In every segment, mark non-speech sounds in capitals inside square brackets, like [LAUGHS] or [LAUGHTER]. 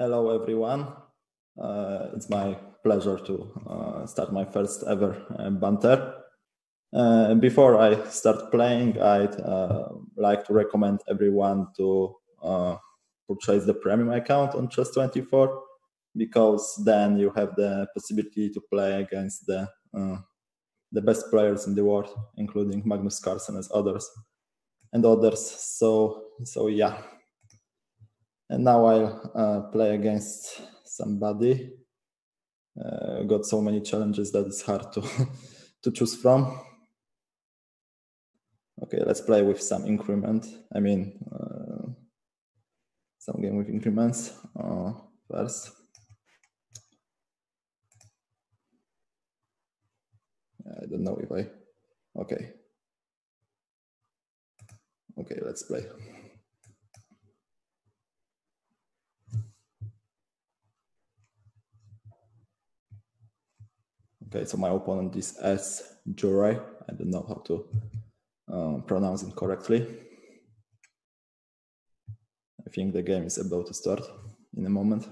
Hello, everyone. Uh, it's my pleasure to uh, start my first ever uh, banter. Uh, before I start playing, I'd uh, like to recommend everyone to uh, purchase the premium account on Chess24 because then you have the possibility to play against the the best players in the world, including Magnus Carlsen and others and others. So so yeah. And now I'll uh, play against somebody. Uh, got so many challenges that it's hard to [LAUGHS] to choose from. Okay, let's play with some increment. I mean, uh, some game with increments uh, first. I don't know if I. Okay. Okay, let's play. Okay, so my opponent is S. Jurai. I don't know how to um, pronounce it correctly. I think the game is about to start in a moment.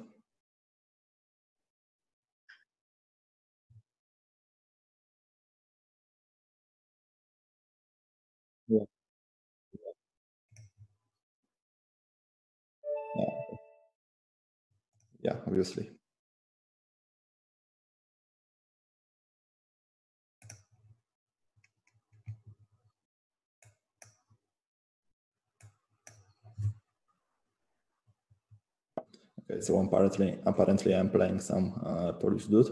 Yeah. Yeah. Yeah, obviously. Okay, so apparently, apparently I'm playing some uh, Polish dude.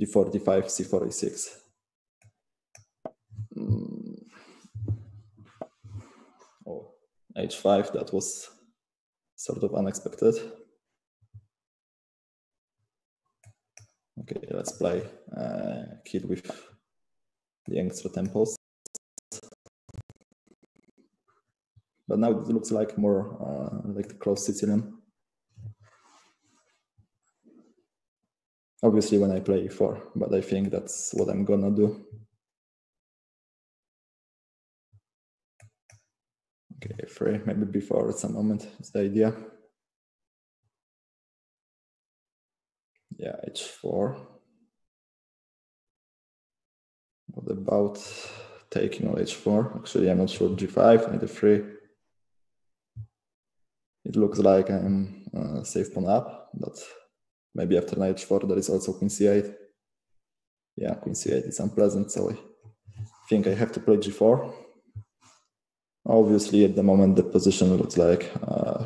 D45, C46. Mm. Oh, H5, that was sort of unexpected. Okay, let's play uh, kid with the extra tempos. But now it looks like more uh, like the close Sicilian. Obviously when I play e4, but I think that's what I'm gonna do. Okay, free, maybe before at some moment is the idea. Yeah, h4. What about taking on h4? Actually, I'm not sure, g5, knight f3. It looks like I'm uh, safe pawn up, but maybe after knight h4 there is also queen c8 yeah queen c8 is unpleasant so i think i have to play g4 obviously at the moment the position looks like uh,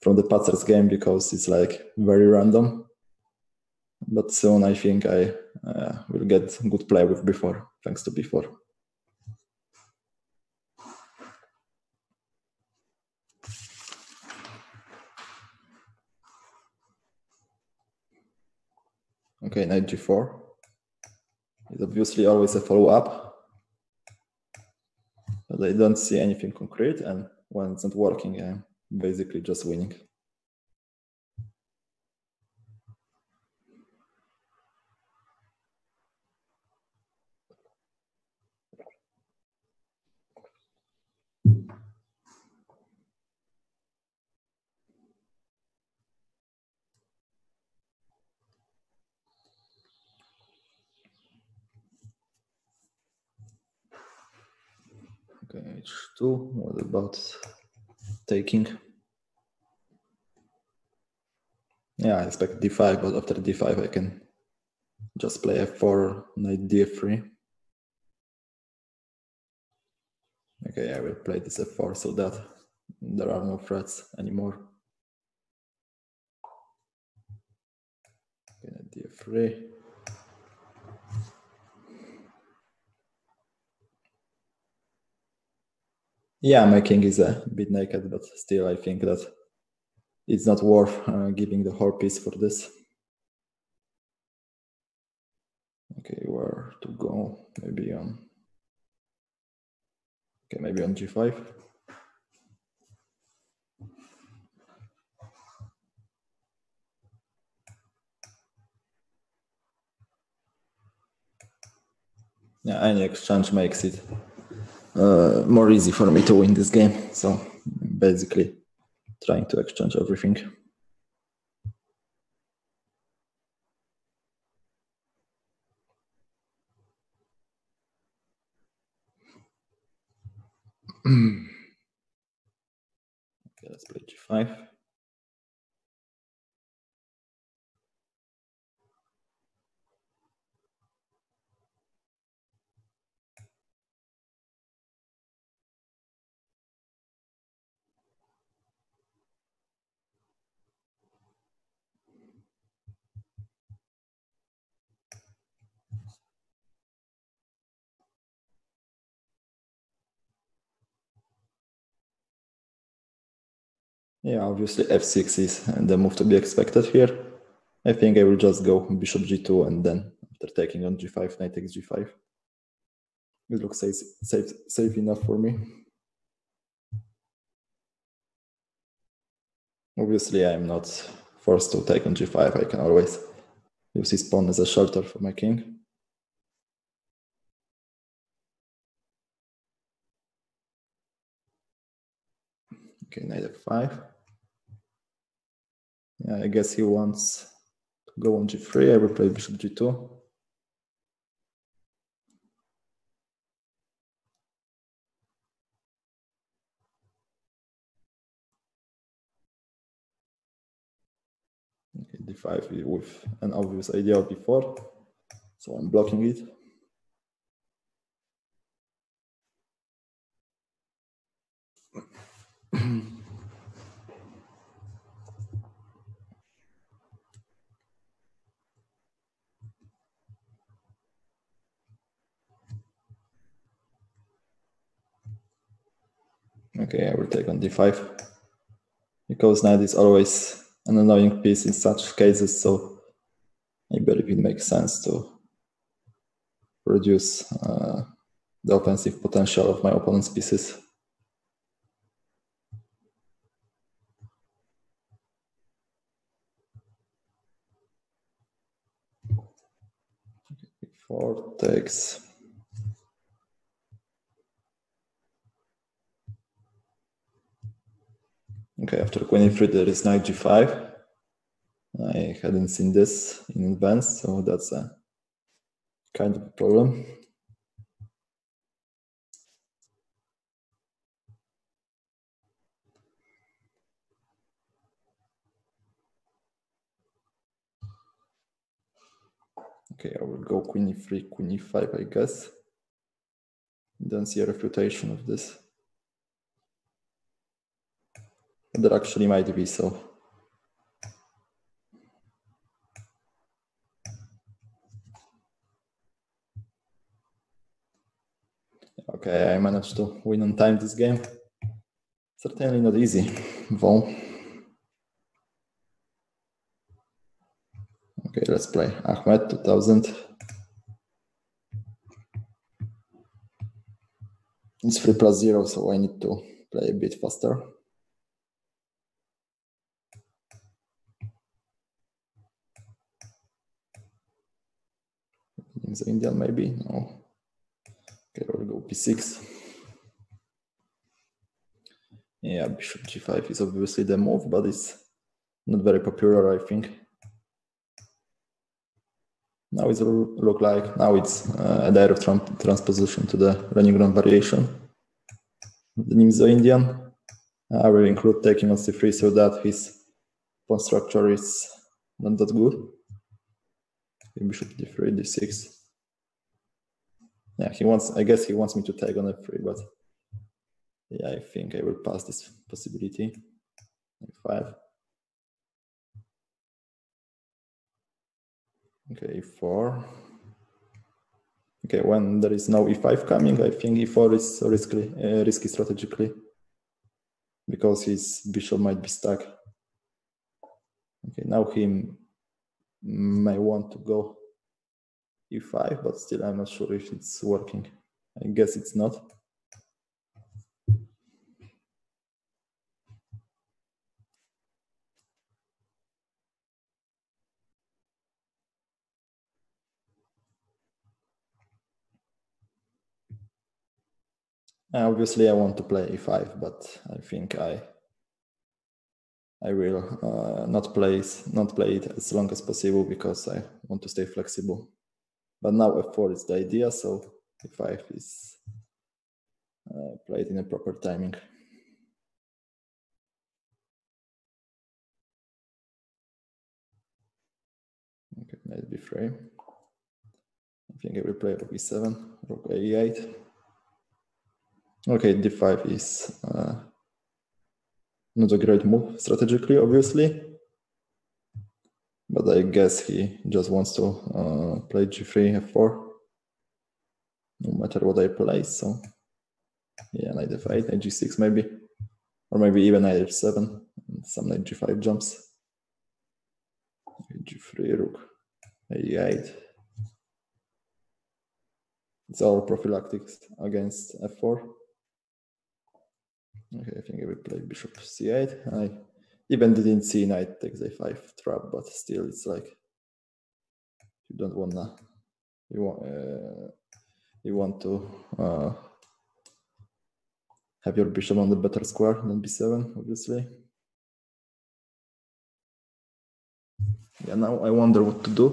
from the Patzer's game because it's like very random. But soon i think i uh, will get good play with b4 thanks to b4 Okay, knight g4 is obviously always a follow-up. But I don't see anything concrete, and when it's not working, I'm basically just winning. Okay, h2. What about taking? Yeah, I expect d5, but after d5 I can just play f4, knight d3. Okay, I will play this f4 so that there are no threats anymore. Okay, knight d3. Yeah, my king is a bit naked, but still, I think that it's not worth uh, giving the whole piece for this. Okay, where to go? Maybe on. Okay, maybe on g5. Yeah, any exchange makes it uh, more easy for me to win this game. So basically, trying to exchange everything. [CLEARS THROAT] okay, let's play g5. Yeah, obviously f6 is the move to be expected here. I think I will just go bishop g2 and then after taking on g5, knight takes g5. It looks safe, safe, safe enough for me. Obviously, I'm not forced to take on g5. I can always use his pawn as a shelter for my king. Okay, knight f5. Yeah, I guess he wants to go on g3. I will play bishop g2. Okay, d5 with an obvious idea before, so I'm blocking it. Okay, I will take on d5 because knight is always an annoying piece in such cases, so I believe it makes sense to reduce uh, the offensive potential of my opponent's pieces. Four takes Okay, after queen e3, there is knight g5. I hadn't seen this in advance, so that's a kind of a problem. Okay, I will go queen e3, queen e5, I guess. Don't see a refutation of this. There actually might be so. Okay, I managed to win on time this game. Certainly not easy, though. Okay, let's play Ahmed 2000. It's 3 plus 0, so I need to play a bit faster. The Indian maybe, no. Okay, we'll go b6. Yeah, bishop g5 is obviously the move, but it's not very popular, I think. Now it look like, now it's uh, a direct transposition to the Leningrad variation. The Nimzo Indian. I will include taking on c3 so that his pawn structure is not that good. Bishop d3, d6 yeah, he wants. I guess he wants me to tag on f3, but yeah, I think I will pass this possibility. Five. Okay, four. Okay, when there is no e5 coming, I think e4 is risky, uh, risky strategically because his bishop might be stuck. Okay, now he may want to go e5, but still I'm not sure if it's working. I guess it's not. Obviously, I want to play e5, but I think I I will uh, not play not play it as long as possible because I want to stay flexible. But now f4 is the idea, so f5 is uh, play it in a proper timing. Okay, knight b3. I think I will play rook e7, rook a8. Okay, d5 is uh, not a great move strategically, obviously. But I guess he just wants to uh, play g3, f4, no matter what I play. So, yeah, knight f8, knight g6 maybe, or maybe even knight f7, some knight g5 jumps. g3, rook a8. It's all prophylactics against f4. Okay, I think I will play bishop c8. I even didn't see knight takes a5 trap, but still it's like you don't wanna you want uh, you want to uh, have your bishop on the better square than b7, obviously. Yeah, now I wonder what to do.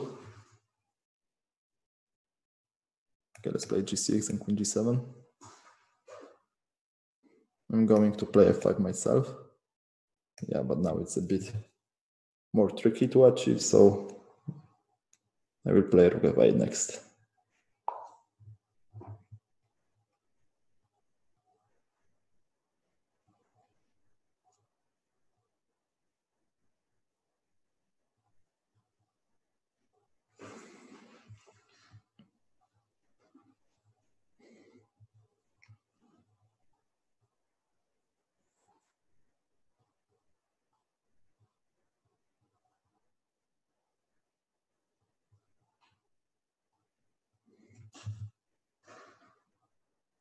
Okay, let's play g6 and queen g7. I'm going to play f5 myself. Yeah, but now it's a bit more tricky to achieve, so I will play rook f8 next.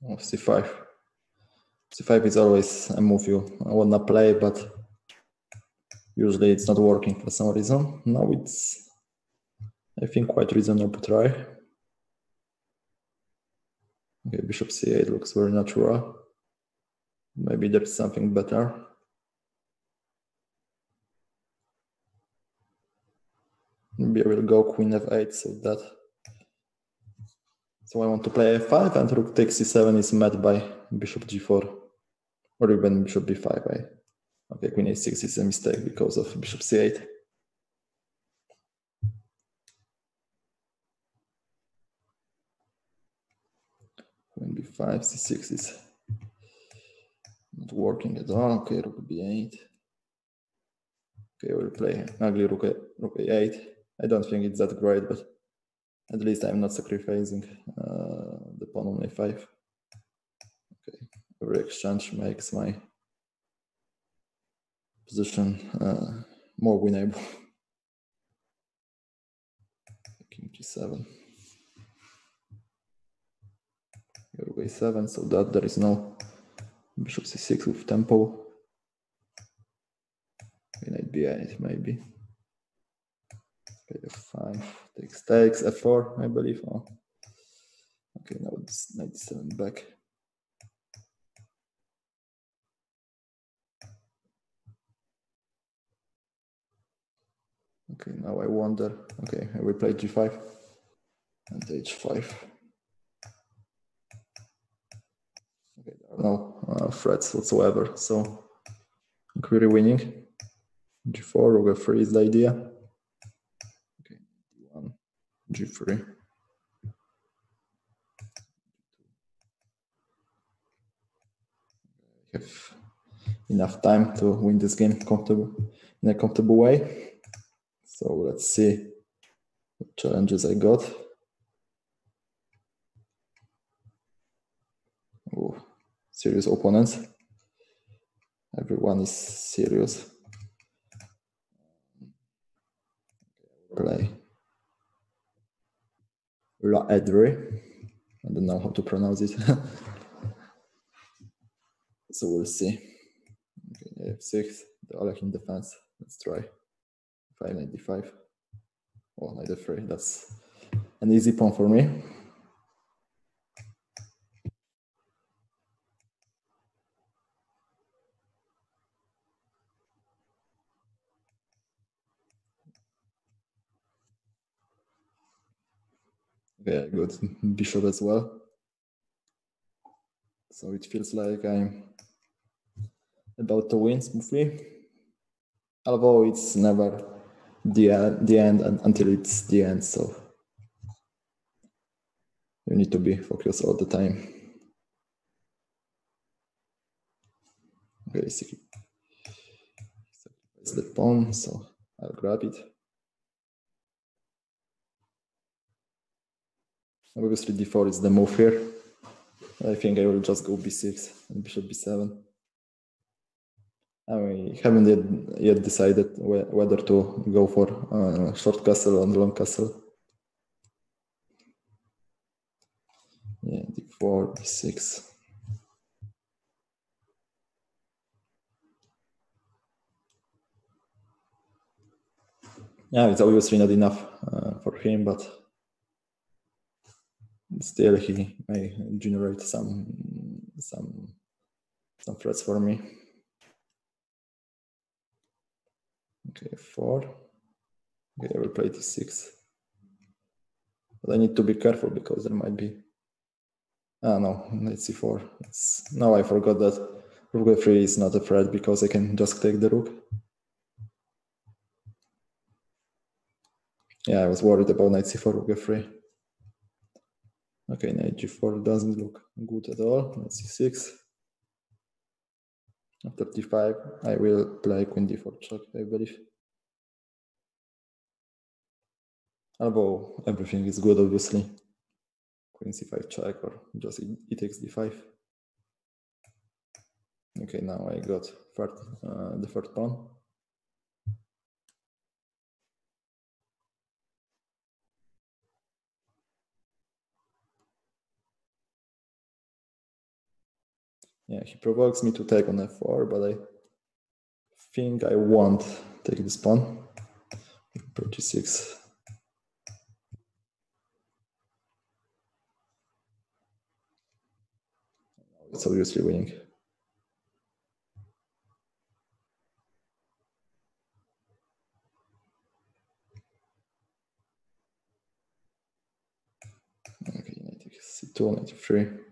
Of c5. c5 is always a move you wanna play, but usually it's not working for some reason. Now it's, I think, quite reasonable to try. Okay, bishop c8 looks very natural. Maybe there's something better. Maybe I will go queen f8 so that so I want to play f5 and rook takes c7 is met by bishop g4 or even bishop b5. Right? Okay, queen a6 is a mistake because of bishop c8. Queen b5, c6 is not working at all. Okay, rook b8. Okay, we'll play ugly rook, rook a8. I don't think it's that great, but at least I'm not sacrificing uh, the pawn on a5. Okay, every exchange makes my position uh, more winnable. King g7. Rook a7, so that there is no bishop c6 with tempo. Knight b8 maybe. Okay, f5 takes takes f4, I believe. Oh. Okay, now it's 97 back. Okay, now I wonder. Okay, I will play g5 and h5. Okay, there are no uh, threats whatsoever, so I'm winning. g4, rook f3 is the idea. G3. Have enough time to win this game comfortable in a comfortable way. So let's see what challenges I got. Oh, serious opponents. Everyone is serious. Play. La Edre. I don't know how to pronounce it. [LAUGHS] so we'll see. Okay, f6, the Alekhine defense. Let's try. 595. Oh, knight f3. That's an easy pawn for me. Yeah, good [LAUGHS] bishop as well. So it feels like I'm about to win smoothly. Although it's never the, the end until it's the end. So you need to be focused all the time. Basically, it's the pawn, so I'll grab it. Obviously d4 is the move here. I think I will just go b6 and bishop b7. I haven't yet, yet decided whether to go for uh, short castle or long castle. Yeah, d4, b6. Yeah, it's obviously not enough uh, for him, but still he may generate some some some threats for me. Okay, four. Okay, I will play d6. But I need to be careful because there might be. Ah no, knight c4. It's... No, I forgot that rook f3 is not a threat because I can just take the rook. Yeah, I was worried about knight c4, rook f3. Okay, knight g4 doesn't look good at all. Knight c6. After d5, I will play queen d4 check, I believe. Although everything is good, obviously. Queen c5 check or just e, takes d5. Okay, now I got third, uh, the third pawn. Yeah, he provokes me to take on f4, but I think I won't take this pawn. Approach 6 It's obviously winning. Okay, knight c2, knight 3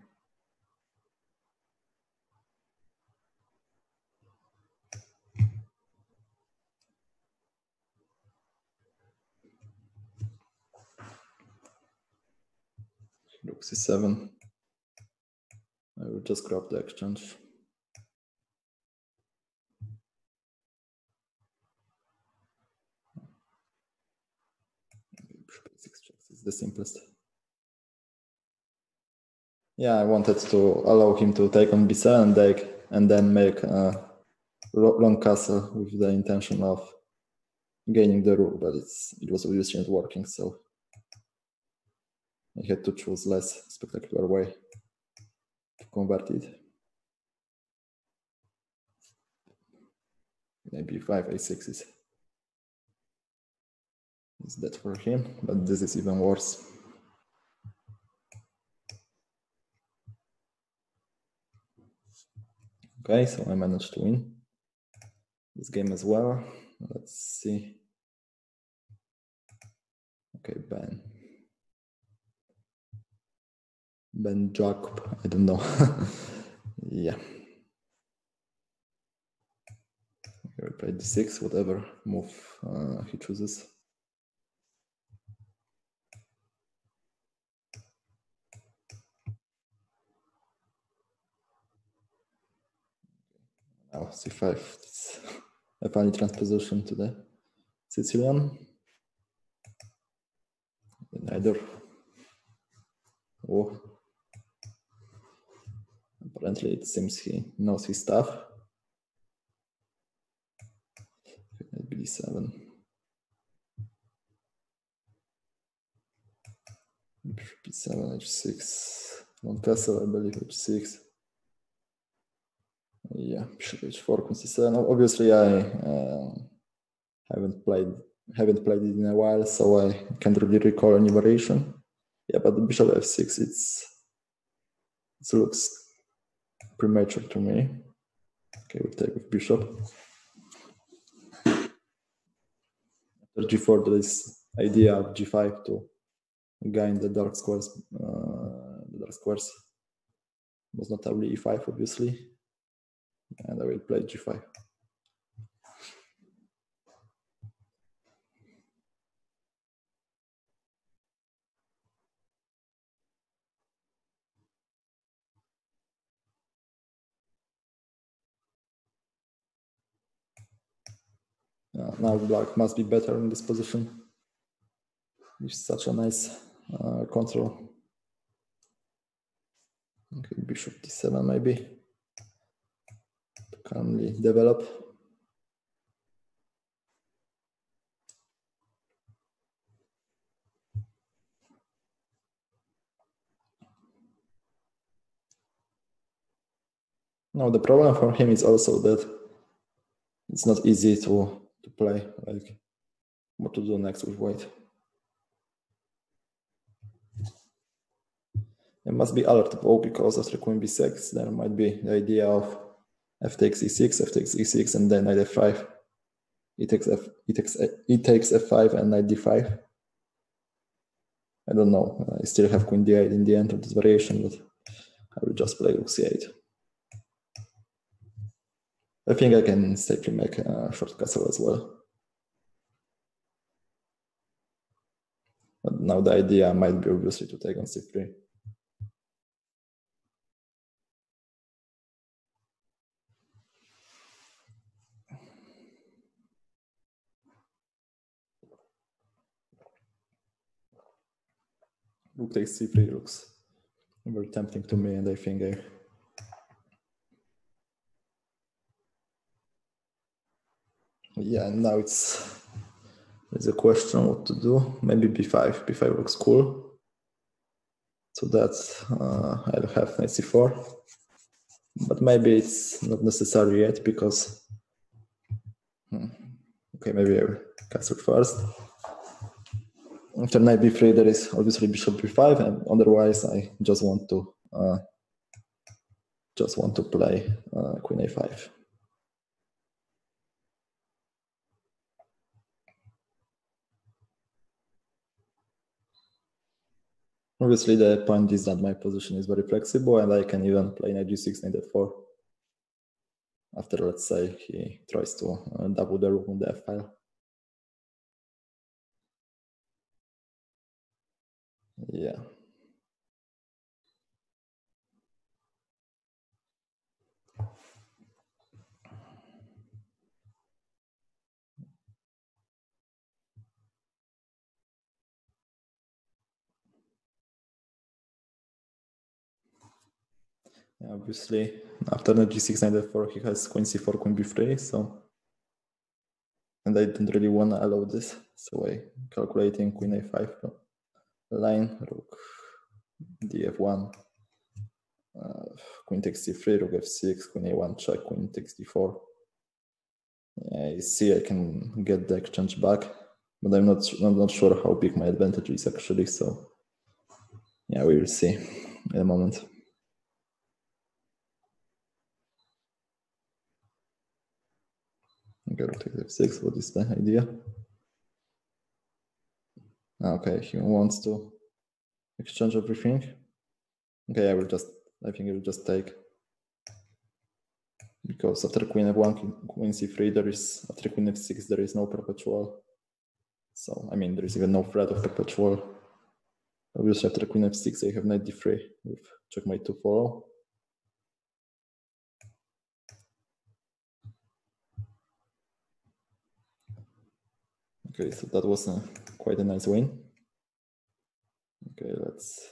Rook c7. I will just grab the exchange. The simplest. Yeah, I wanted to allow him to take on b7 deck and then make a long castle with the intention of gaining the rook, but it's it was obviously not working, so I had to choose less spectacular way to convert it. Maybe 5 a6 is, is that for him, but this is even worse. Okay, so I managed to win this game as well. Let's see. Okay, Ben. Ben Jacob, I don't know. [LAUGHS] yeah. Okay, we play d6, whatever move uh, he chooses. Now c5, it's [LAUGHS] a funny transposition to the Sicilian. Neither. Oh, Apparently, it seems he knows his stuff. B7. B7, H6. Long castle, I believe, H6. Yeah, bishop H4, Queen C7. Obviously, I uh, haven't played haven't played it in a while, so I can't really recall any variation. Yeah, but the bishop F6, it's it looks premature to me. Okay, we take with bishop. After g4, there is idea of g5 to gain the dark squares. Uh, the dark squares. most notably e5, obviously. And I will play g5. Now black must be better in this position. It's such a nice uh, control. Okay, bishop d7 maybe. To calmly develop. Now the problem for him is also that it's not easy to to play, like what to do next with white. It must be alertable because after queen b6, there might be the idea of f takes e6, f takes e6, and then knight f5. E takes f, e takes e takes f5 and knight d5. I don't know. I still have queen d8 in the end of this variation, but I will just play rook c8. I think I can safely make a short castle as well. But now the idea might be obviously to take on c3. Rook takes c3 looks very tempting to me, and I think I yeah, now it's it's a question what to do. Maybe b5. b5 looks cool. So that uh, I'll have knight c4. But maybe it's not necessary yet because hmm, okay, maybe I will castle first. After knight b3, there is obviously bishop b5, and otherwise I just want to uh, just want to play uh, queen a5. Obviously, the point is that my position is very flexible and I can even play knight g6, knight f4. After, let's say, he tries to uh, double the rook on the f file. Yeah. Obviously, after the g6, knight f4, he has queen c4, queen b3, so... And I don't really want to allow this, so I calculating queen a5 line, rook df1, uh, queen takes c3, rook f6, queen a1 check, queen takes d4. Yeah, you see I can get the exchange back, but I'm not I'm not sure how big my advantage is actually, so yeah, we will see in a moment. Take f6. What is the idea? Ah, okay, he wants to exchange everything. Okay, I will just, I think I will just take. Because after queen f1, queen c3, there is, after queen f6, there is no perpetual. So, I mean, there is even no threat of perpetual. Obviously, after queen f6, I have knight d3 with checkmate to follow. Okay, so that was a, quite a nice win. Okay, let's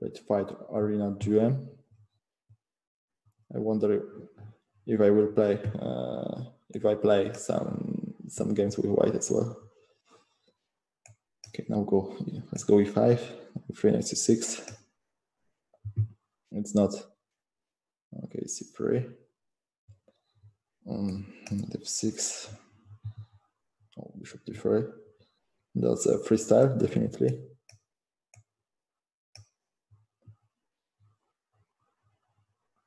let's fight Arena GM. I wonder if I will play uh, if I play some some games with white as well. Okay, now go. Let's go e5. Three knight c6. It's not. Okay, c3. Um, f6. Oh, bishop d3. That's a freestyle, definitely.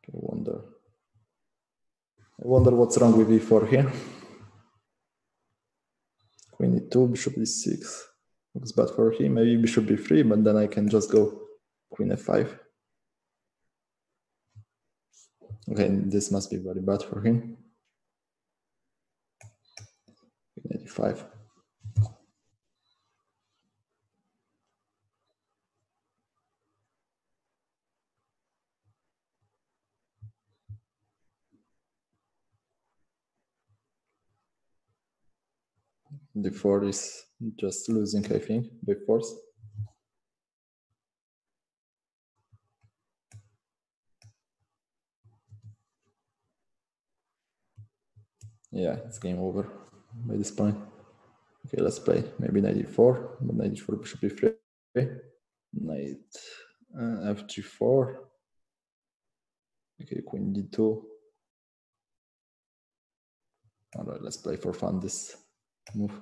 I wonder. I wonder what's wrong with e4 here. Queen e2, bishop d6. Looks bad for him. Maybe bishop b3, but then I can just go queen f5. Okay, this must be very bad for him. 85. The four is just losing, I think, by force. Yeah, it's game over by this point. Okay, let's play maybe 94, but 94 should be free. Knight uh, fg4. Okay, queen d2. All right, let's play for fun this move.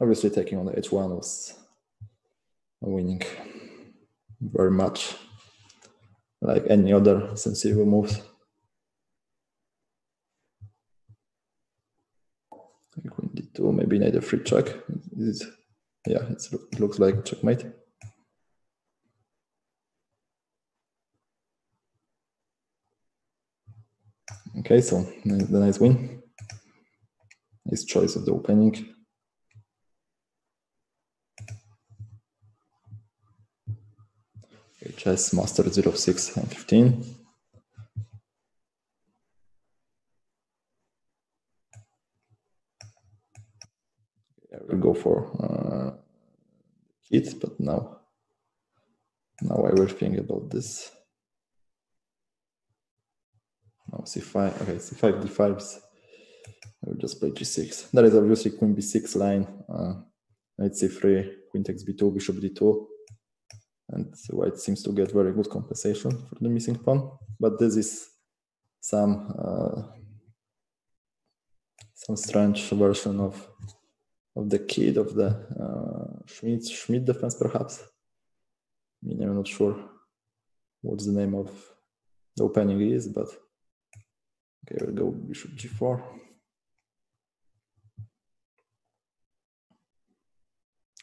Obviously, taking on the h1 was winning very much like any other sensible moves. D2, maybe knight a3 check. It, yeah, it looks like checkmate. Okay, so the nice win. His choice of the opening. chess master 06 and 15. I will go for uh, kids, but now, now I will think about this. Now c5, okay, c5, d5s. I will just play g6. That is obviously queen b6 line. Uh, knight c3, queen takes b2, bishop d2. And white seems to get very good compensation for the missing pawn. But this is some uh, some strange version of of the kid of the uh, Schmid Schmid defense, perhaps. I mean, I'm not sure what's the name of the opening is, but okay, we'll go bishop g4.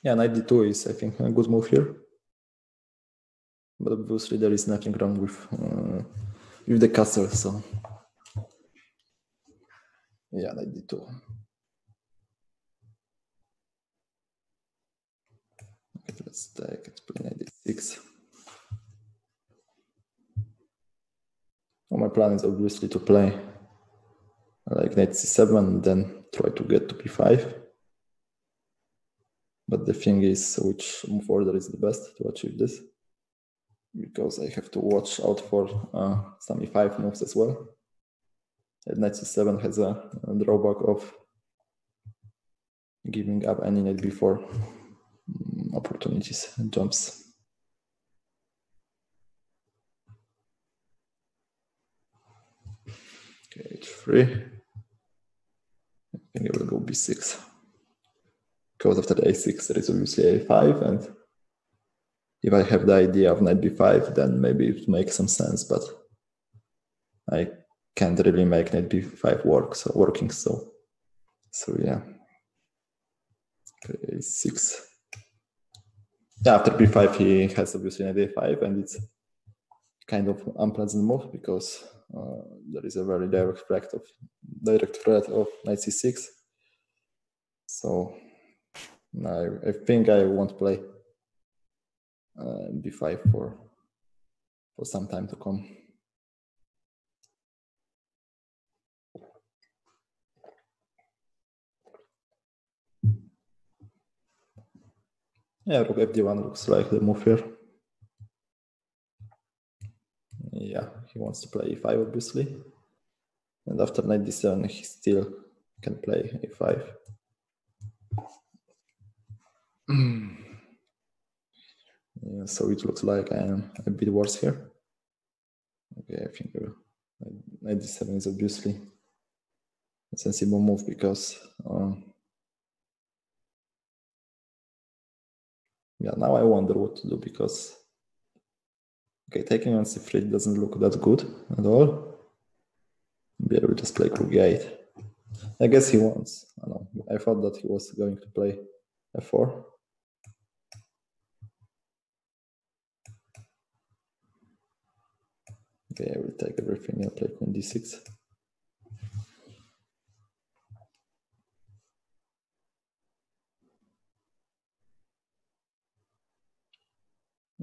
Yeah, knight d2 is, I think, a good move here. But obviously, there is nothing wrong with uh, with the castle, so yeah, knight d2. Let's take it, play knight d6. Well, my plan is obviously to play like knight c7 and then try to get to b5. But the thing is, which move order is the best to achieve this? Because I have to watch out for uh, some e5 moves as well. And knight c7 has a, a drawback of giving up any knight before Mm, opportunities and jumps. Okay, h3. I think I will go b6 because after the a6 there is obviously a5 and if I have the idea of knight b5 then maybe it makes some sense but I can't really make knight b5 work so working so so yeah okay a6 yeah after b5 he has obviously knight a5 and it's kind of unpleasant move because uh, there is a very direct threat of direct threat of knight c6 so I, I think I won't play uh, b5 for for some time to come. Yeah, rook fd1 looks like the move here. Yeah, he wants to play e5 obviously. And after knight d7 he still can play a5. yeah, so it looks like I am a bit worse here. Okay, I think knight d7 is obviously a sensible move because um, yeah, now I wonder what to do because okay, taking on c3 doesn't look that good at all. Maybe will just play rook e8. I guess he wants. I know. I thought that he was going to play f4. Okay, I will take everything. I'll play queen d6.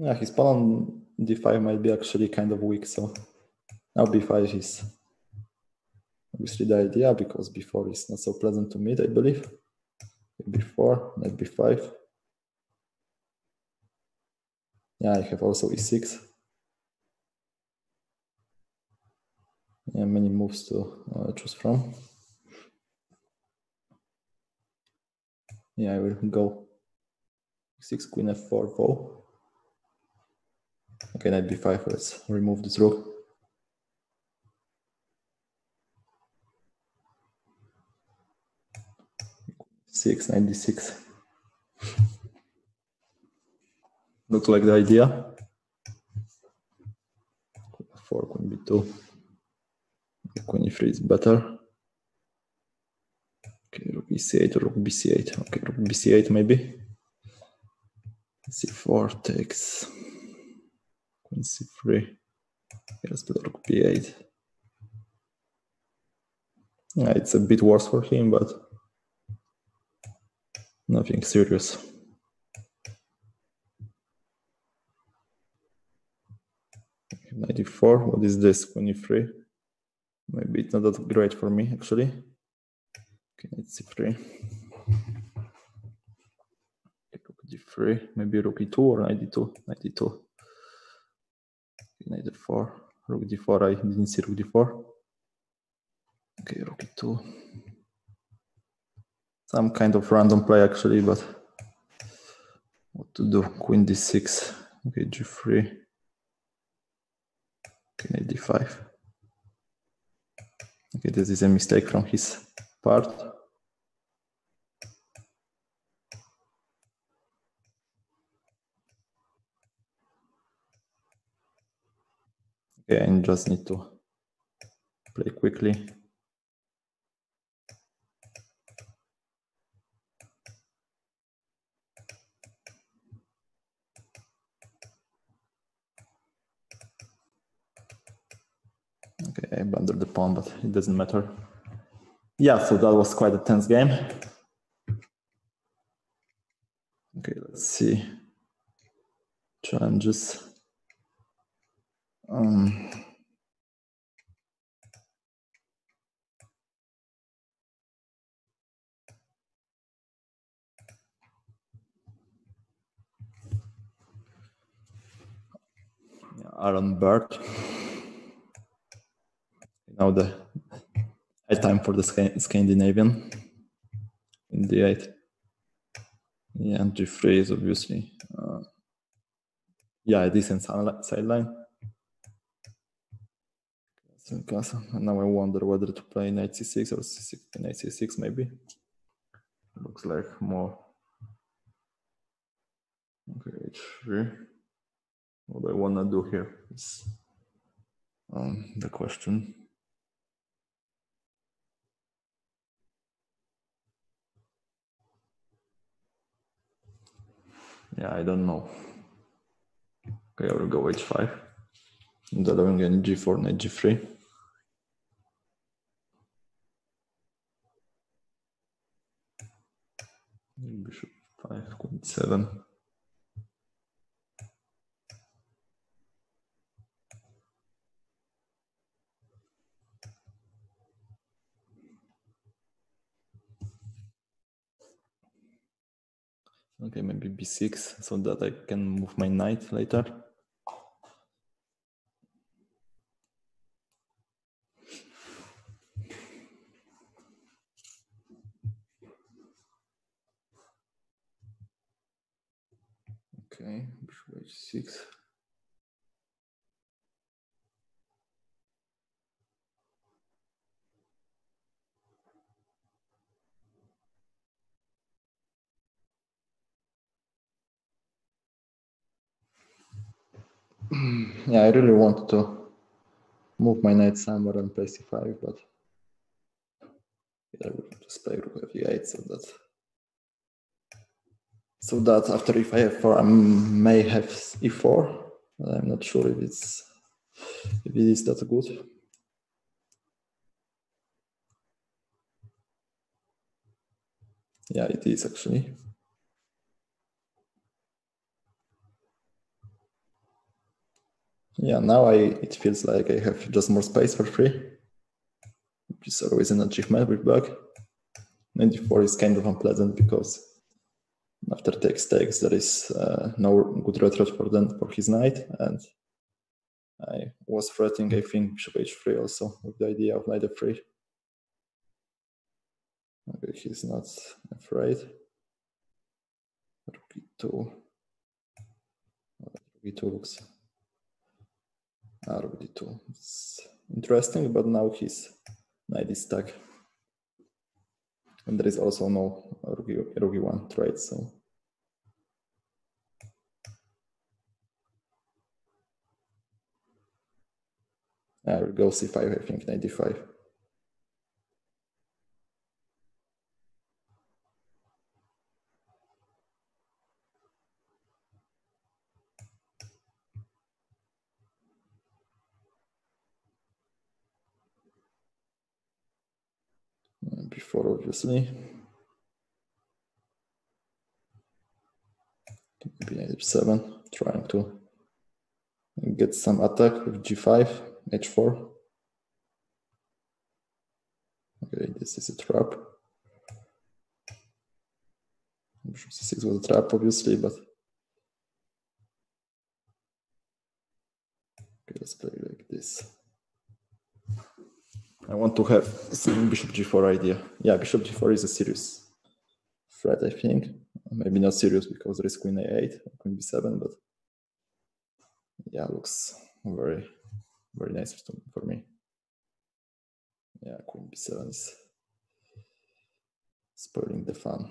Yeah, his pawn on d5 might be actually kind of weak, so now b5 is obviously the idea because b4 is not so pleasant to meet, I believe. b4, knight b5. Yeah, I have also e6. Yeah, many moves to uh, choose from. Yeah, I will go 6 queen f4 bow. Okay, knight b5, let's remove this rook. Six ninety six. Looks like the idea. Four, queen b2. Queen e3 is better. Okay, rook e8 rook bc8. Okay, rook bc8 maybe. c4 takes queen c3. Let's put rook b8. Yeah, it's a bit worse for him, but nothing serious. Ninety-four. What is this? Twenty-three. Maybe it's not that great for me actually. Okay, it's c3. Rook d3. Maybe rook e2 or knight d2. Knight d2 knight d4, rook d4, I didn't see rook d4. Okay, rook e2. Some kind of random play actually, but what to do? Queen d6, okay, g3. Okay, knight d5. Okay, this is a mistake from his part. Okay, I just need to play quickly. Okay, I blundered the pawn, but it doesn't matter. Yeah, so that was quite a tense game. Okay, let's see. Challenges. Um, Aaron Bird. Now the high time for the Scandinavian in the eight. Yeah, and G3 is obviously uh, yeah a decent sideline. And now I wonder whether to play knight c6 or c6, knight c6 maybe. Looks like more. Okay, h3. What I want to do here is um, the question. Yeah, I don't know. Okay, I will go h5. And allowing any g4, knight g3. Bishop 5, queen 7. Okay, maybe b6 so that I can move my knight later. Okay, bishop h6. [CLEARS THROAT] yeah, I really want to move my knight somewhere and play c5, but yeah, I will just play rook f8 so that so that after if I have 4 I may have e4 I'm not sure if it's if it is that good. Yeah, it is actually. Yeah, now I it feels like I have just more space for free, which is always an achievement with Bug. 94 is kind of unpleasant because after takes takes there is uh, no good retreat for them for his knight, and I was threatening I think bishop h3 also with the idea of knight f3. Okay, he's not afraid. Rook e2. Rook e2 looks rook d2. It's interesting, but now his knight is stuck. And there is also no rook, rook e1 trade, so. I will go c5, I think, 95. Obviously. Maybe knight 7 trying to get some attack with g5, h4. Okay, this is a trap. Bishop c6 was a trap, obviously, but okay, let's play like this. I want to have some bishop g4 idea. Yeah, bishop g4 is a serious threat, I think. Maybe not serious because there is queen a8, queen b7, but yeah, looks very, very nice for me. Yeah, queen b7 is spoiling the fun.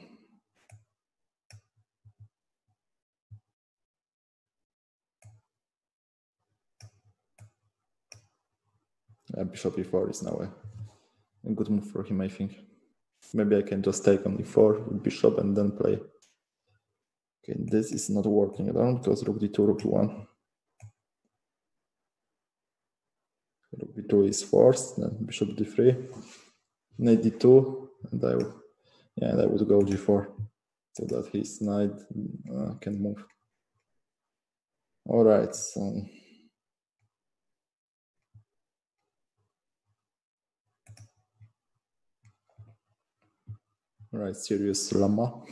Yeah, bishop e4 is now a, a, good move for him, I think. Maybe I can just take on e4 with bishop and then play. Okay, this is not working at all because rook d2, rook e1. Rook b2 is forced, then bishop d3, knight d2, and I would, yeah, and I would go g4 so that his knight uh, can move. All right, so Right, serious llama.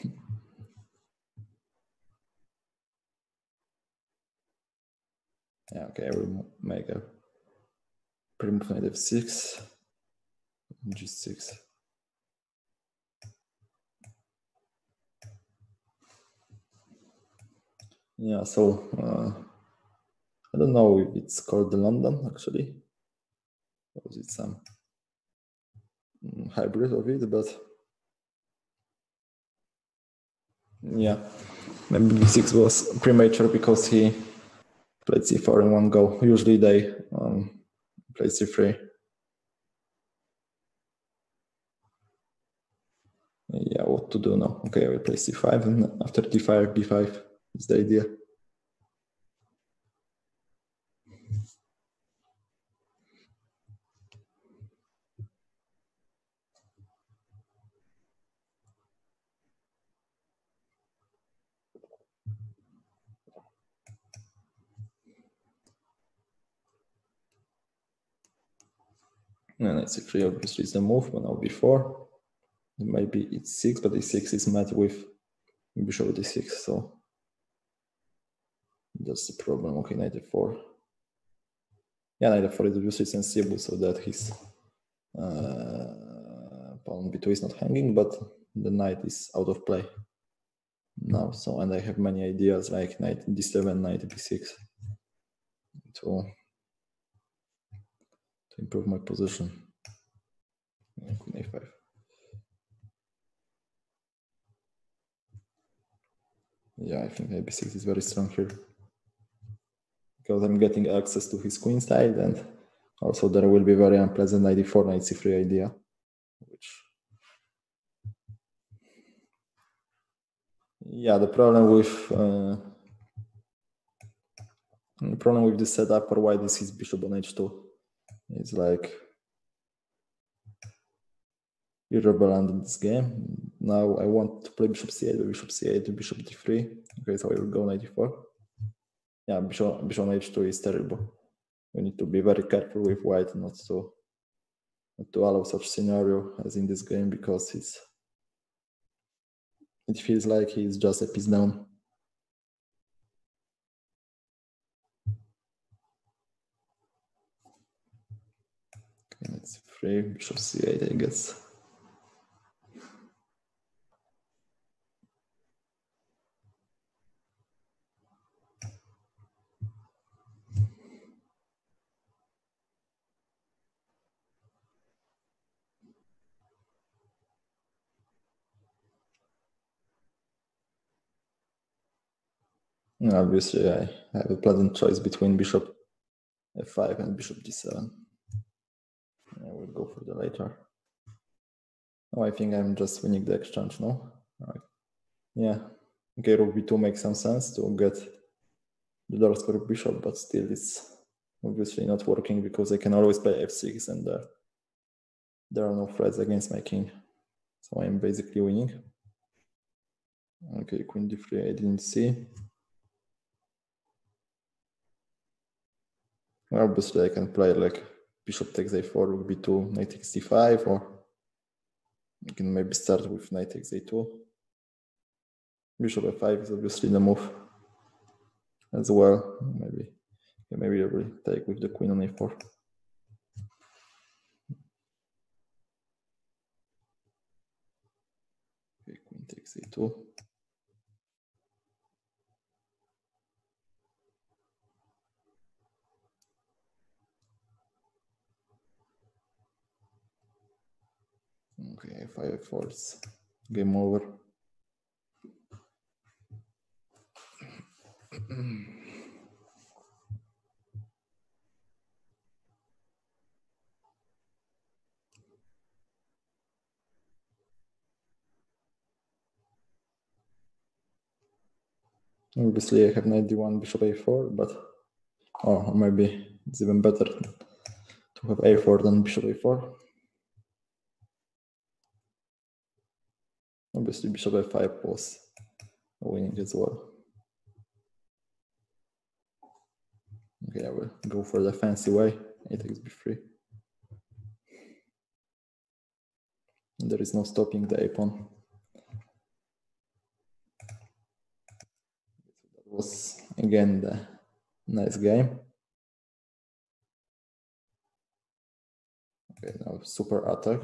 yeah, okay, I will make a prime knight f6, g6. Yeah, so uh, I don't know if it's called London actually. Or is it some mm, hybrid of it, but Yeah, maybe b6 was premature because he played c4 in one go. Usually they um, play c3. Yeah, what to do now? Okay, I will play c5 and after d5, b5 is the idea. And it's a free obviously is the move, but now before. Maybe it's six, but e6 is met with bishop d6, so that's the problem. Okay, knight e4. Yeah, knight e4 is obviously sensible so that his uh, pawn b2 is not hanging, but the knight is out of play now. So, and I have many ideas like knight d7, knight b6 to improve my position. Queen a5. Yeah, I think knight b6 is very strong here. Because I'm getting access to his queen side and also there will be very unpleasant knight d4, knight c3 idea. Which yeah, the problem with uh, The problem with this setup or why this is bishop on h2. It's like irrelevant in this game. Now I want to play bishop c8, bishop c8, bishop d3. Okay, so I will go knight e4. Yeah, bishop, bishop h2 is terrible. We need to be very careful with white not to, not to allow such scenario as in this game because it's it feels like he's just a piece down. Okay, let's free bishop c8, I guess. Obviously, I have a pleasant choice between bishop f5 and bishop d7. I will go for the later. Oh, I think I'm just winning the exchange, no? Right. Yeah. Okay, rook b2 makes some sense to get the doors for bishop, but still it's obviously not working because I can always play f6 and uh, there are no threats against my king. So I'm basically winning. Okay, queen d3, I didn't see. Obviously, I can play like bishop takes a4, rook b2, knight takes d5, or you can maybe start with knight takes a2. Bishop f5 is obviously the move as well. Maybe, maybe I will take with the queen on a4. Okay, queen takes a2. Okay, five force. Game over. Obviously, I have knight d1, bishop a4, but oh, maybe it's even better to have a4 than bishop a4. Obviously, bishop f5 was winning as well. Okay, I will go for the fancy way. A takes b3. And there is no stopping the a pawn. That was again the nice game. Okay, now super attack.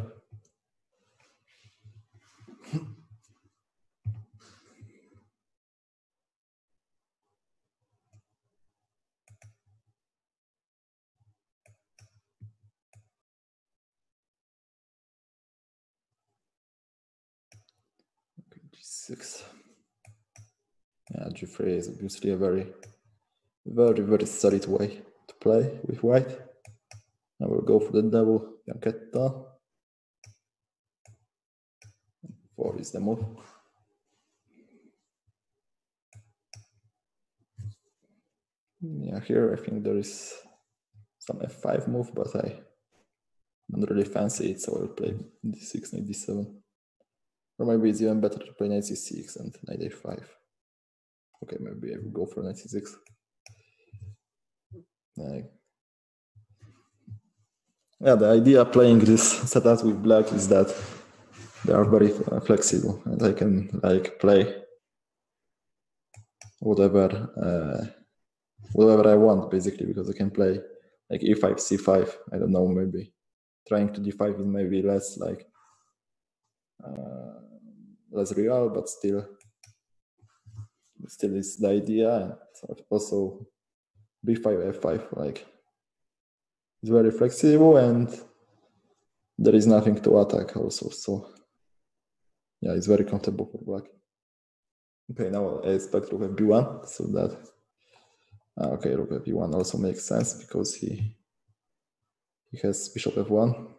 G6. Yeah, G3 is obviously a very, very, very solid way to play with white. I will go for the double fianchetto. Four is the move. Yeah, here I think there is some f5 move, but I don't really fancy it, so I will play d6, knight d7. Or maybe it's even better to play knight c6 and knight a5. Okay, maybe I will go for knight c6. Like, yeah, the idea playing this setup with black is that they are very flexible and I can like play whatever uh, whatever I want basically because I can play like e5, c5. I don't know, maybe trying to d5 is maybe less like less real, but still still is the idea. And also b5 f5 like it's very flexible and there is nothing to attack also so yeah it's very comfortable for black. Okay now i expect rook b1 so that uh, okay rook b1 also makes sense because he he has bishop f1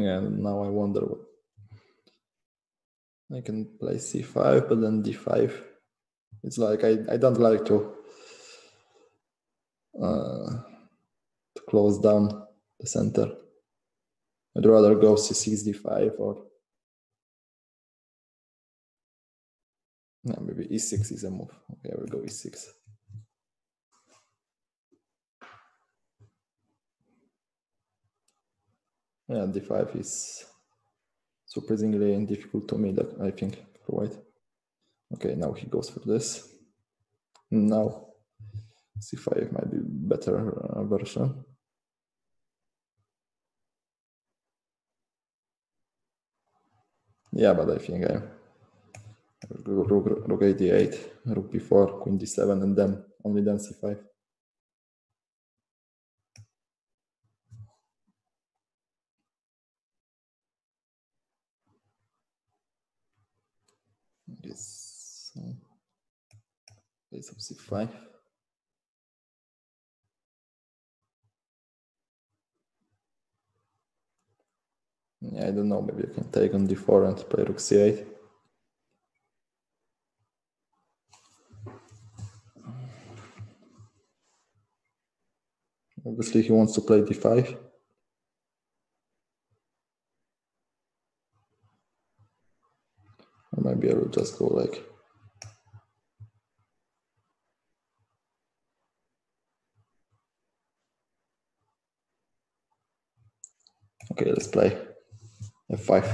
yeah now i wonder what I can play c5, but then d5 It's like I, I don't like to uh, to close down the center. I'd rather go c6 d5 or yeah, maybe e6 is a move. Okay, I will go e6. Yeah, d5 is surprisingly difficult to me, I think, for white. Okay, now he goes for this. Now c5 might be better uh, version. Yeah, but I think I rook, rook, rook 88, rook b4, queen d7, and then only then c5. C5. Yeah, I don't know. Maybe I can take on d4 and play rook c8. Obviously, he wants to play d5. Or maybe I will just go like Okay, let's play f5.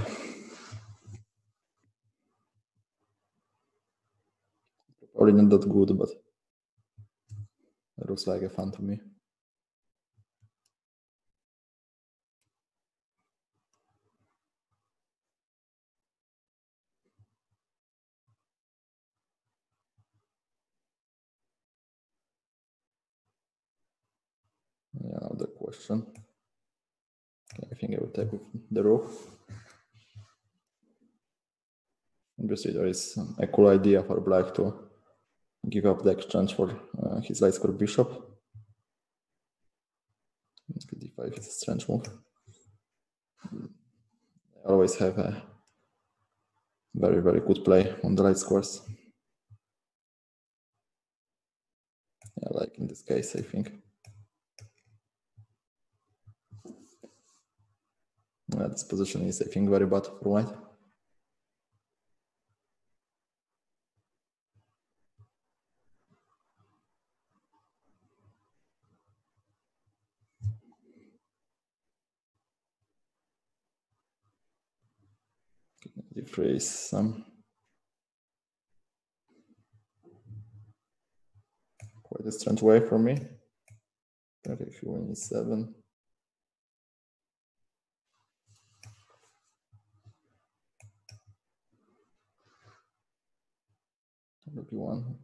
Probably not that good, but it looks like a fun to me. Yeah, the question. I think I will take with the rook. Obviously, there is a cool idea for black to give up the exchange for uh, his light square bishop. d5 is a strange move. I always have a very, very good play on the light squares. Yeah, like in this case, I think. Uh, this position is, I think, very bad for white. Rephrase some. Quite a strange way for me. 30, 27. Rook one.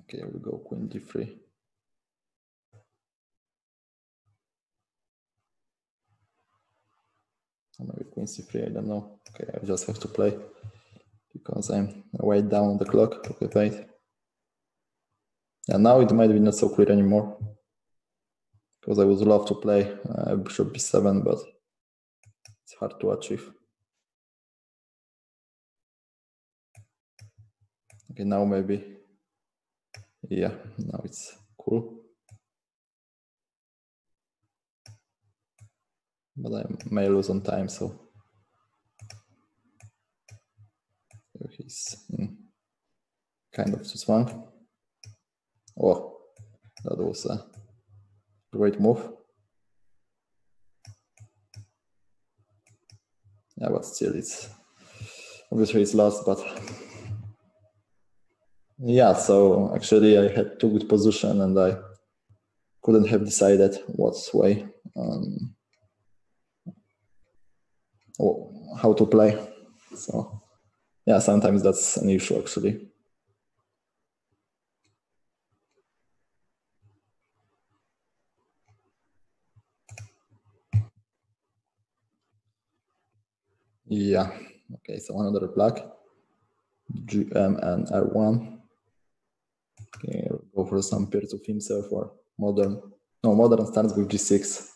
Okay, we go queen d3. maybe queen c3, I don't know. Okay, I just have to play because I'm way down the clock. Okay, wait. And now it might be not so clear anymore because I would love to play uh, bishop b7, but it's hard to achieve. Okay, now maybe, yeah, now it's cool. But I may lose on time, so he's hmm. kind of swung. Oh, that was a great move. Yeah, but still, it's obviously it's lost, but yeah, so actually I had two good position and I couldn't have decided what's way um, how to play. So yeah, sometimes that's an issue actually. Yeah, okay, so another black, GM and R1. Okay, go for some pairs of himself or modern. No, modern starts with g6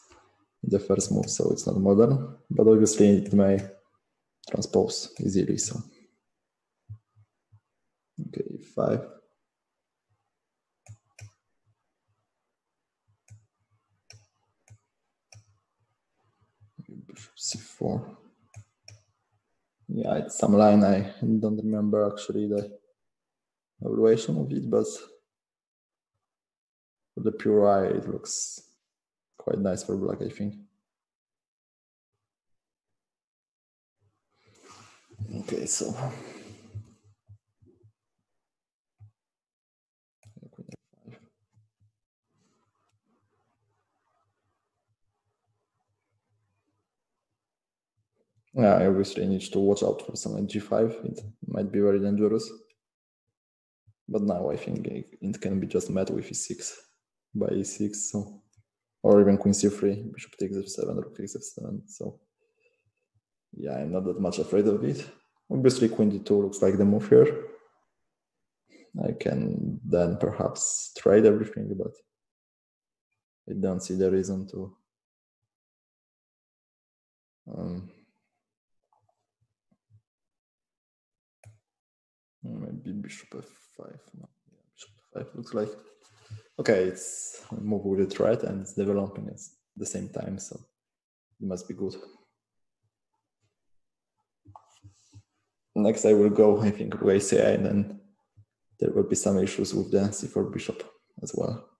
the first move, so it's not modern, but obviously it may transpose easily. So c5. C4. Yeah, it's some line I don't remember actually the evaluation of it, but for the pure eye, it looks quite nice for black, I think. Okay, so Yeah, I obviously need to watch out for some g5. It might be very dangerous. But now I think it can be just met with e6 by e6, so or even queen c3, bishop takes f7, rook takes f7. So yeah, I'm not that much afraid of it. Obviously, queen d2 looks like the move here. I can then perhaps trade everything, but I don't see the reason to. Um, maybe bishop f5. No, bishop f5 looks like. Okay, it's move with it right, and it's developing at the same time, so it must be good. Next, I will go, I think, to ACI, and then there will be some issues with the c4 bishop as well.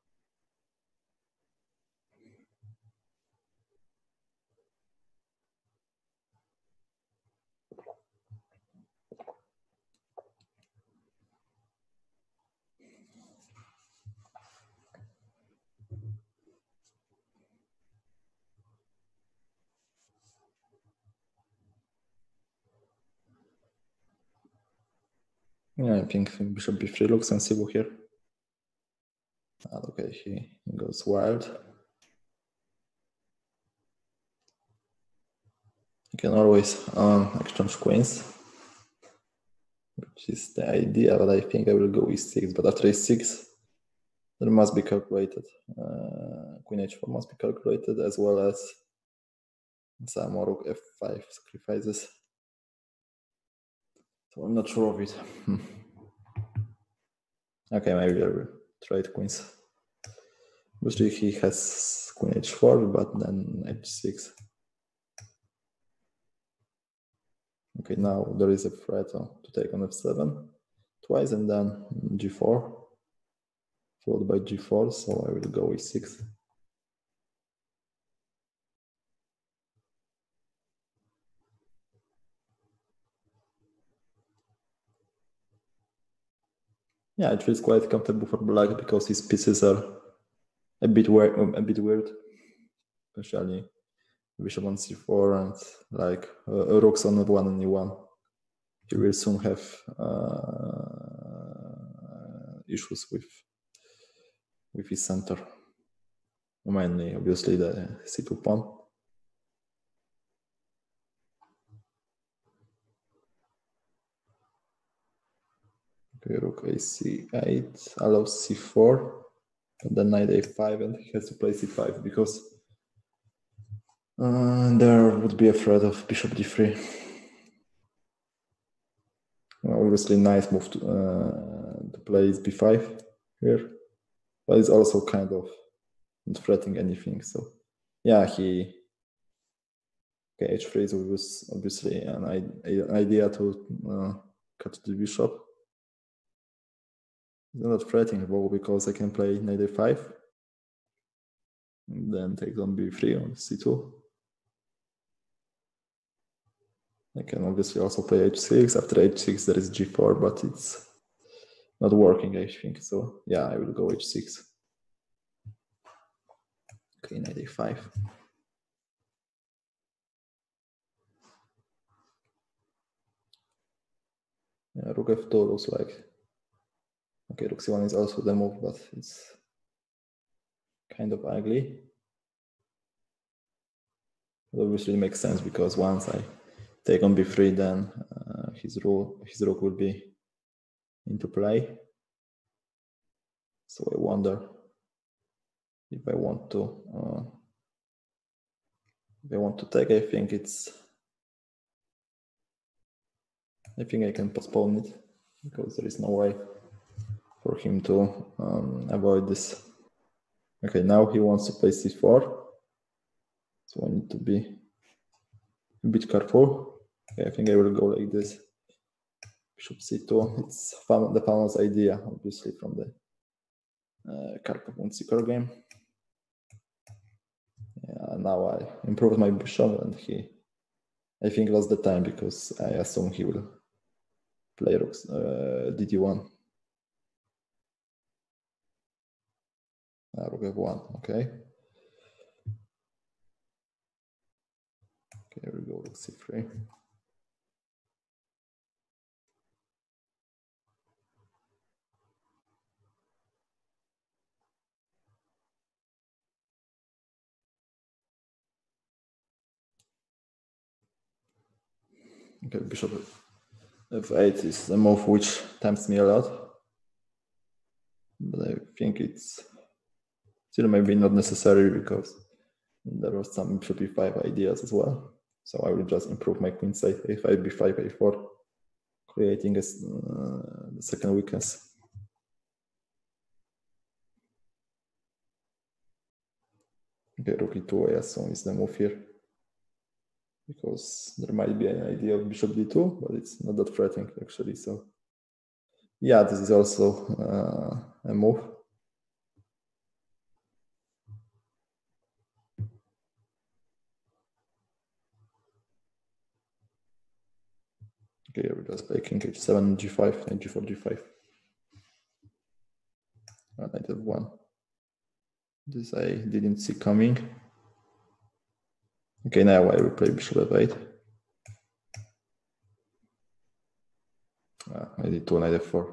Yeah, I think bishop b3 looks sensible here. okay, he goes wild. You can always um, exchange queens, which is the idea, but I think I will go e6, but after e6, there must be calculated. Uh, queen h4 must be calculated as well as some rook f5 sacrifices. So I'm not sure of it. [LAUGHS] Okay, maybe I will trade queens. Usually he has queen h4, but then h6. Okay, now there is a threat to take on f7 twice and then g4, followed by g4, so I will go e6. Yeah, it feels quite comfortable for black because his pieces are a bit weird, a bit weird, especially bishop on c4 and like uh, rooks on one and e1. He will soon have uh, issues with with his center, mainly obviously the c2 pawn. Okay, rook ac8 allows c4, and then knight a5, and he has to play c5 because uh, there would be a threat of bishop d3. Well, obviously, nice move to, uh, to play is b5 here, but it's also kind of not threatening anything. So, yeah, he okay h3 is obviously an, idea to uh, cut the bishop I'm not threatening the because I can play knight a5. Then take on b3 on c2. I can obviously also play h6. After h6 there is g4, but it's not working, I think. So yeah, I will go h6. Okay, knight a5. Yeah, rook f2 looks like Okay, rook c1 is also the move, but it's kind of ugly. It obviously makes sense because once I take on b3, then uh, his rook his rook will be into play. So I wonder if I want to uh, if I want to take. I think it's I think I can postpone it because there is no way for him to um, avoid this. Okay, now he wants to play c4. So I need to be a bit careful. Okay, I think I will go like this. Bishop c2. It's fam the famous idea, obviously, from the uh, Karpov game. Yeah, now I improved my bishop and he, I think, lost the time because I assume he will play rook uh, dd1. Uh, rook f1, okay. Okay, here we go, rook c3. Okay, bishop f8 is a move which tempts me a lot. But I think it's still maybe not necessary because there was some e5 ideas as well. So I will just improve my queen side a5, b5, a4, creating a uh, second weakness. Okay, rook e2, I assume is the move here because there might be an idea of bishop d2, but it's not that threatening actually. So yeah, this is also uh, a move. Okay, we just play king h7, g5, and g4, g5. knight f1. This I didn't see coming. Okay, now I will play bishop f8. Uh, I did two knight f4.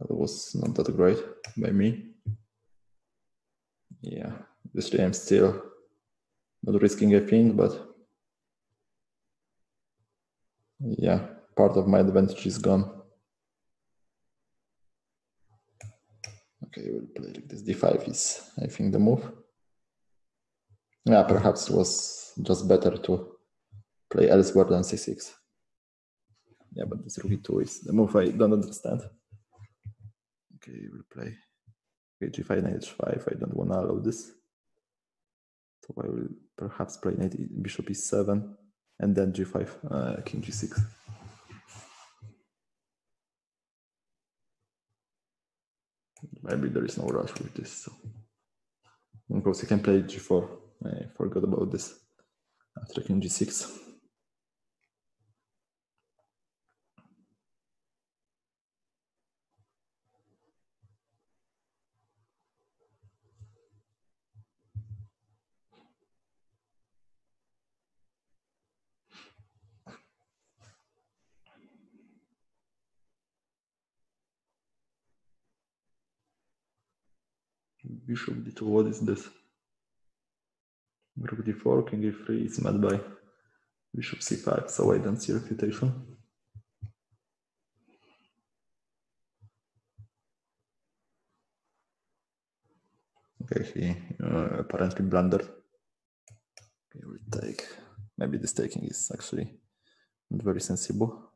That was not that great by me. Yeah, obviously I'm still not risking a thing, but yeah, part of my advantage is gone. Okay, we'll play like this. d5 is, I think, the move. Yeah, perhaps it was just better to play elsewhere than c6. Yeah, but this rook e2 is the move I don't understand. Okay, we'll play okay, g5, knight h5. I don't want to allow this. So I will perhaps play knight bishop e7 and then g5, uh, king g6. Maybe there is no rush with this. So. Of course, you can play g4. I forgot about this after king g6. Bishop d2, what is this? Rook d4, king e3 is met by bishop c5, so I don't see refutation. Okay, he uh, apparently blundered. Okay, we'll take. Maybe this taking is actually not very sensible.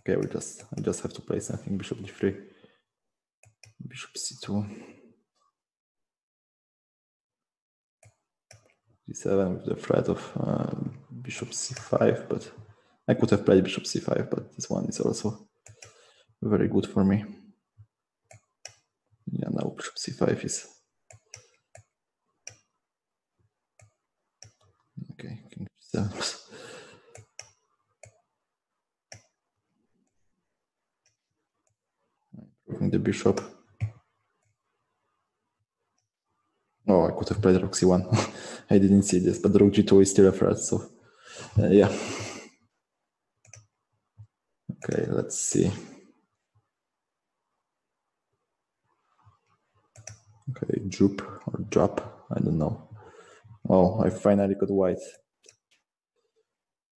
Okay, we just I just have to play something. Bishop d3, bishop c2. d7 with the threat of uh, bishop c5, but I could have played bishop c5, but this one is also very good for me. Yeah, now bishop c5 is okay. King c7. [LAUGHS] Improving the bishop. Oh, I could have played rook c1. I didn't see this, but rook g2 is still a threat, so uh, yeah. Okay, let's see. Okay, droop or drop, I don't know. Oh, I finally got white.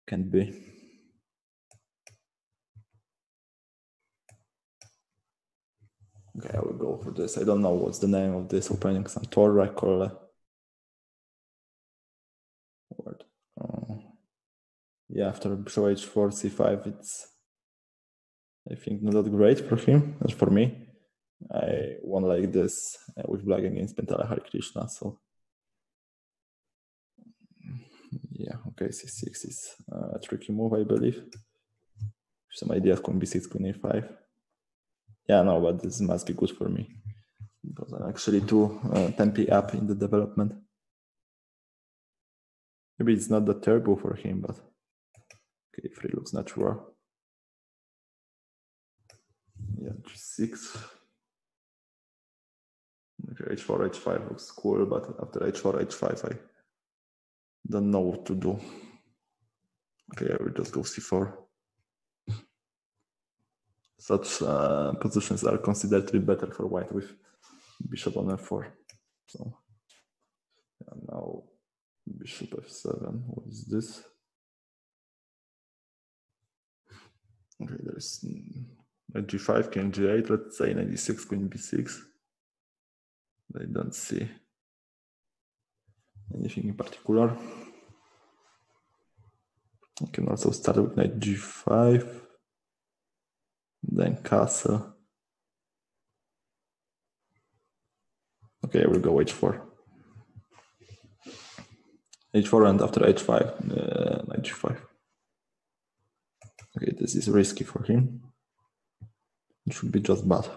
Can't be. Okay, I will go for this. I don't know what's the name of this opening. Some Torrek or word. Uh, yeah, after bishop h4, c5, it's I think not that great for him as for me. I won like this uh, with black against Pentala Harikrishna. So yeah, okay, c6 is a tricky move, I believe. Some ideas queen b6, queen a5. Yeah, no, but this must be good for me because I'm actually two uh, tempi up in the development. Maybe it's not the turbo for him, but okay, free looks natural. Yeah, g6. Okay, h4, h5 looks cool, but after h4, h5, I don't know what to do. Okay, I will just go c4. Such uh, positions are considered to be better for white with bishop on f4. So now bishop f7. What is this? Okay, there is knight g5, king g8. Let's say knight d6, queen b6. I don't see anything in particular. I can also start with knight g5, then castle. Okay, I will go h4. h4 and after h5, uh, knight g5. Okay, this is risky for him. It should be just bad.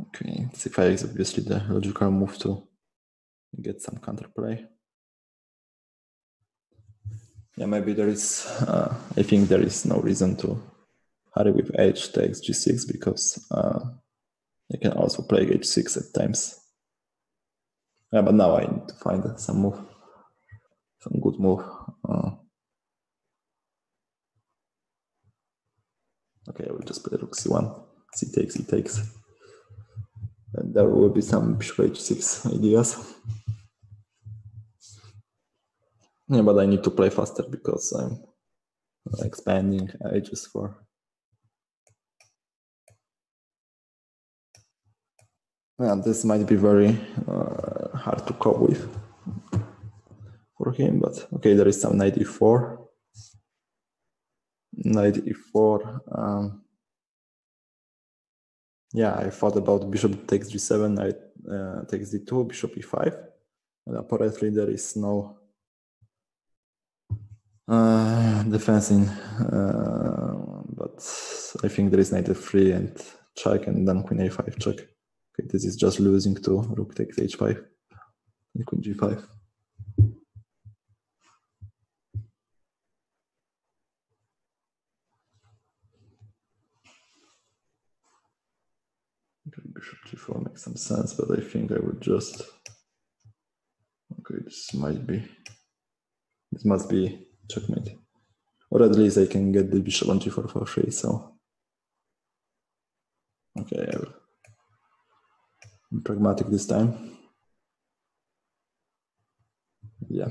Okay, c5 is obviously the logical move to get some counterplay. Yeah, maybe there is, uh, I think there is no reason to hurry with h takes g6 because uh, you can also play h6 at times. Yeah, but now I need to find some move, some good move. Uh, okay, I will just play rook c1, c takes, e takes. And there will be some bishop [LAUGHS] h6 ideas. Yeah, but I need to play faster because I'm expanding edges for yeah, this might be very uh, hard to cope with for him, but okay, there is some knight e4. Knight e4. Um, yeah, I thought about bishop takes g7, knight uh, takes d2, bishop e5. And apparently there is no uh, defense in, uh, but I think there is knight f3 and check and then queen a5 check. Okay, this is just losing to rook takes h5 and queen g5. Okay, bishop g4 makes some sense, but I think I would just. Okay, this might be. This must be checkmate. Or at least I can get the bishop on g4 for free, so. Okay, I will be pragmatic this time. Yeah.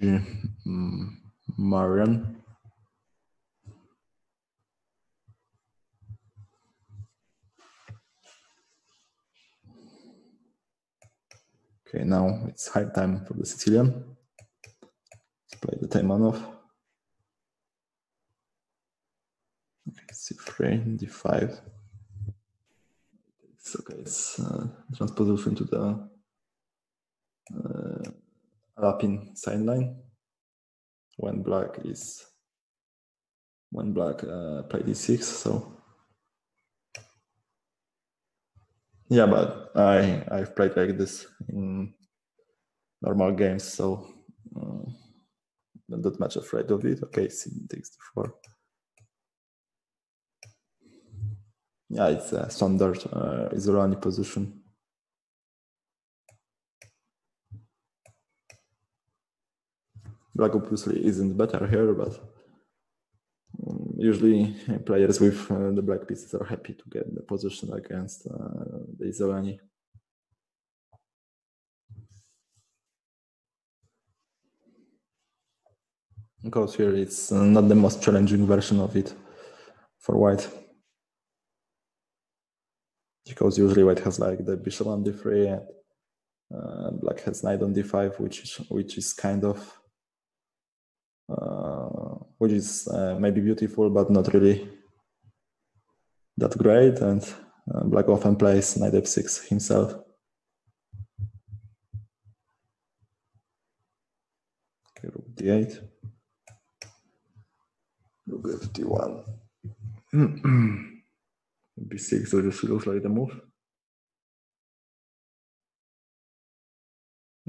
Mm, Marian. Okay, now it's high time for the Sicilian. Let's play the Taimanov. Okay, c3, d5. It's okay, it's uh, transposition to the uh, Alapin sideline when black is when black uh, play d6 so yeah but i i've played like this in normal games so uh, not that much afraid of it. Okay takes d4 yeah it's a standard uh, isolani position. Black obviously isn't better here, but usually players with uh, the black pieces are happy to get the position against uh, the Isolani. because here it's not the most challenging version of it for white. Because usually white has like the bishop on d3 and uh, black has knight on d5, which is which is kind of uh, which is uh, maybe beautiful but not really that great. And uh, black often plays knight f6 himself. Okay, rook d8. Rook f1. [CLEARS THROAT] b6 so just looks like the move.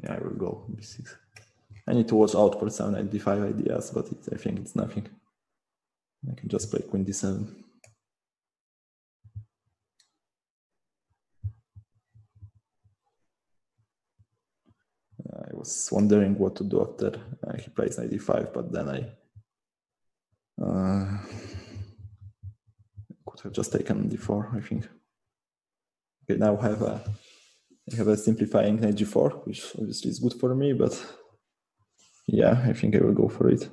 Yeah, I will go b6. I need to watch out for some knight d5 ideas, but it, I think it's nothing. I can just play queen d7. I was wondering what to do after uh, he plays knight d5, but then I uh, could have just taken d4, I think. Okay, now I have a I have a simplifying knight g4, which obviously is good for me, but yeah, I think I will go for it.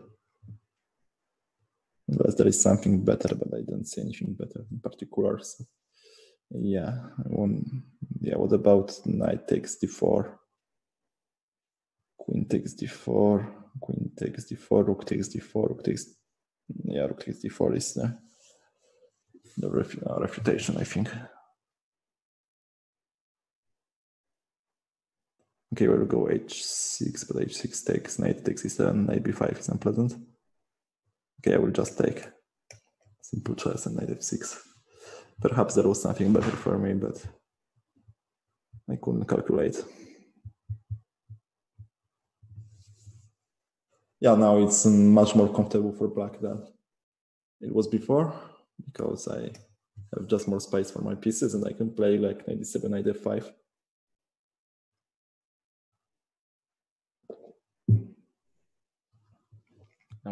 Unless there is something better, but I don't see anything better in particular. So yeah, I want, yeah, what about knight takes d4? Queen takes d4, queen takes d4, rook takes d4, rook takes, yeah, rook takes d4 is the, the ref, uh, refutation, I think. Okay, we'll go h6, but h6 takes knight takes e7, knight b5 is unpleasant. Okay, I will just take simple chess and knight f6. Perhaps there was something better for me, but I couldn't calculate. Yeah, now it's um, much more comfortable for black than it was before because I have just more space for my pieces and I can play like 97, 95.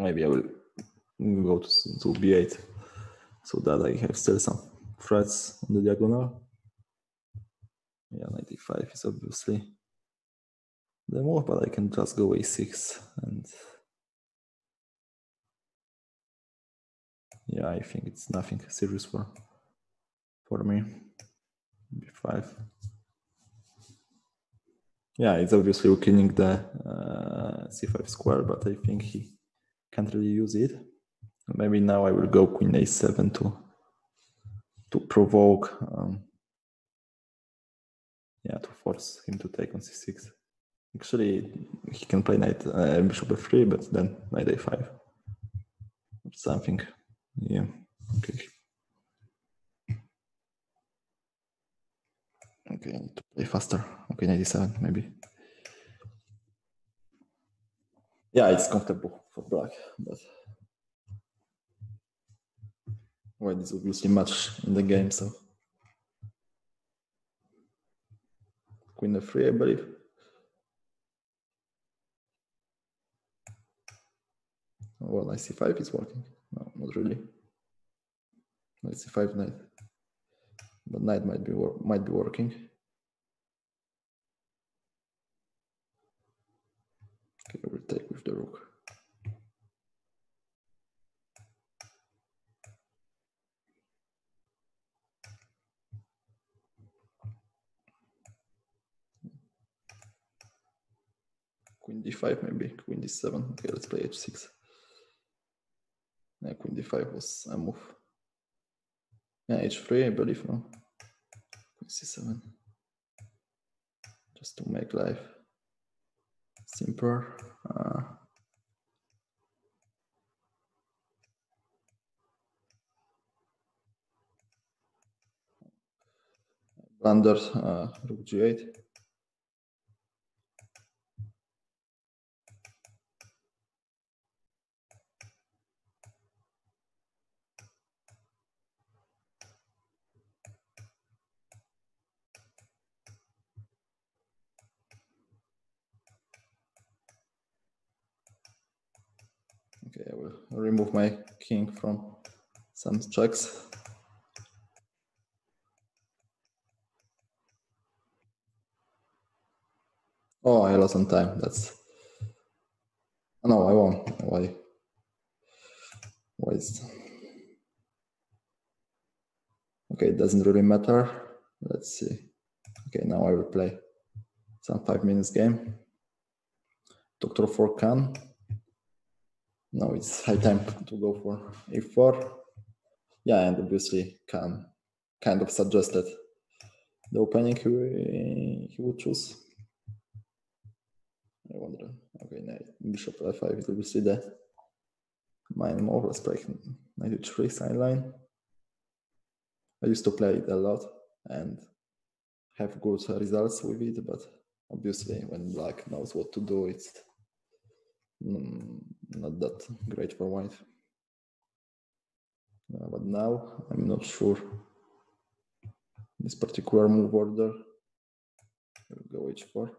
Maybe I will go to, to b8 so that I have still some threads on the diagonal. Yeah, 95 is obviously the move, but I can just go a6 and yeah, I think it's nothing serious for for me. b5. Yeah, it's obviously weakening the uh, c5 square, but I think he can't really use it. Maybe now I will go queen a7 to to provoke, um, yeah, to force him to take on c6. Actually, he can play knight uh, bishop f3, but then knight a5 or something. Yeah, okay. Okay, I need to play faster. Okay, 97 maybe. Yeah, it's comfortable for black, but white is obviously much in the game, so queen f3, I believe. Oh, well, knight c5 is working. No, not really. Knight c5, knight, but knight might be might be working. Okay, I will take with the rook. Queen d5 maybe, queen d7. Okay, let's play h6. Yeah, queen d5 was a move. Yeah, h3 I believe no. Queen c7. Just to make life simpler. Uh, blundered uh, rook g8. Okay, I will remove my king from some checks. Oh, I lost some time. That's oh, no, I won. Why? Why is okay? It doesn't really matter. Let's see. Okay, now I will play some five minutes game. Doctor for can. Now it's high time [LAUGHS] to go for a4. Yeah, and obviously can kind of suggested the opening he, he would choose. I wonder. Okay, knight, bishop f5, it will see the mine more. Let's play 93 sideline. I used to play it a lot and have good results with it, but obviously when black knows what to do, it's mm, not that great for white. Uh, but now I'm not sure this particular move order. Go h4.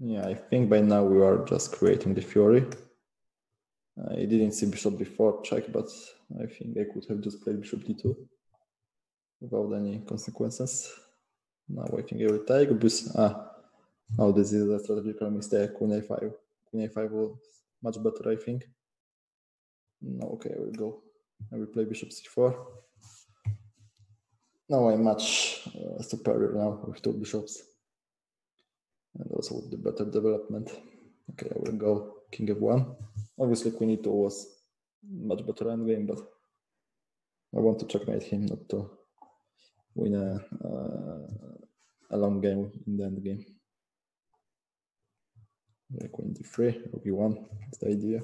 Yeah, I think by now we are just creating the fury. I didn't see bishop before check, but I think I could have just played bishop d2 without any consequences. Now I think I will take ah, oh, this is a strategical mistake. Queen a5. Queen a5 was much better, I think. No, okay, I will go. I will play bishop c4. Now I'm much uh, superior now with two bishops. And also with the better development. Okay, I will go king f1. Obviously, queen e2 was much better endgame, but I want to checkmate him, not to win a, uh, a long game in the end game. Yeah, queen d3, rook e1, that's the idea.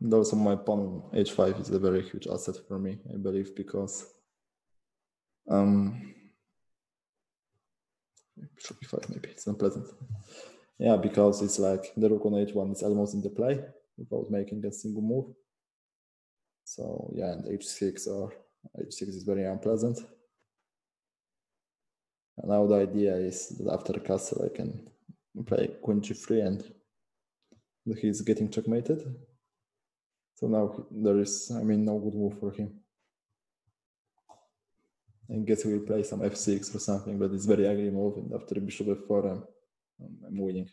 And also my pawn h5 is a very huge asset for me, I believe, because um, Shopify maybe it's unpleasant. Yeah, because it's like the rook on h1 is almost in the play without making a single move. So yeah, and h6 or h6 is very unpleasant. And now the idea is that after castle I can play queen g3 and he's getting checkmated. So now there is, I mean, no good move for him. I guess we will play some f6 or something, but it's very ugly move. And after bishop f4, I'm, I'm winning.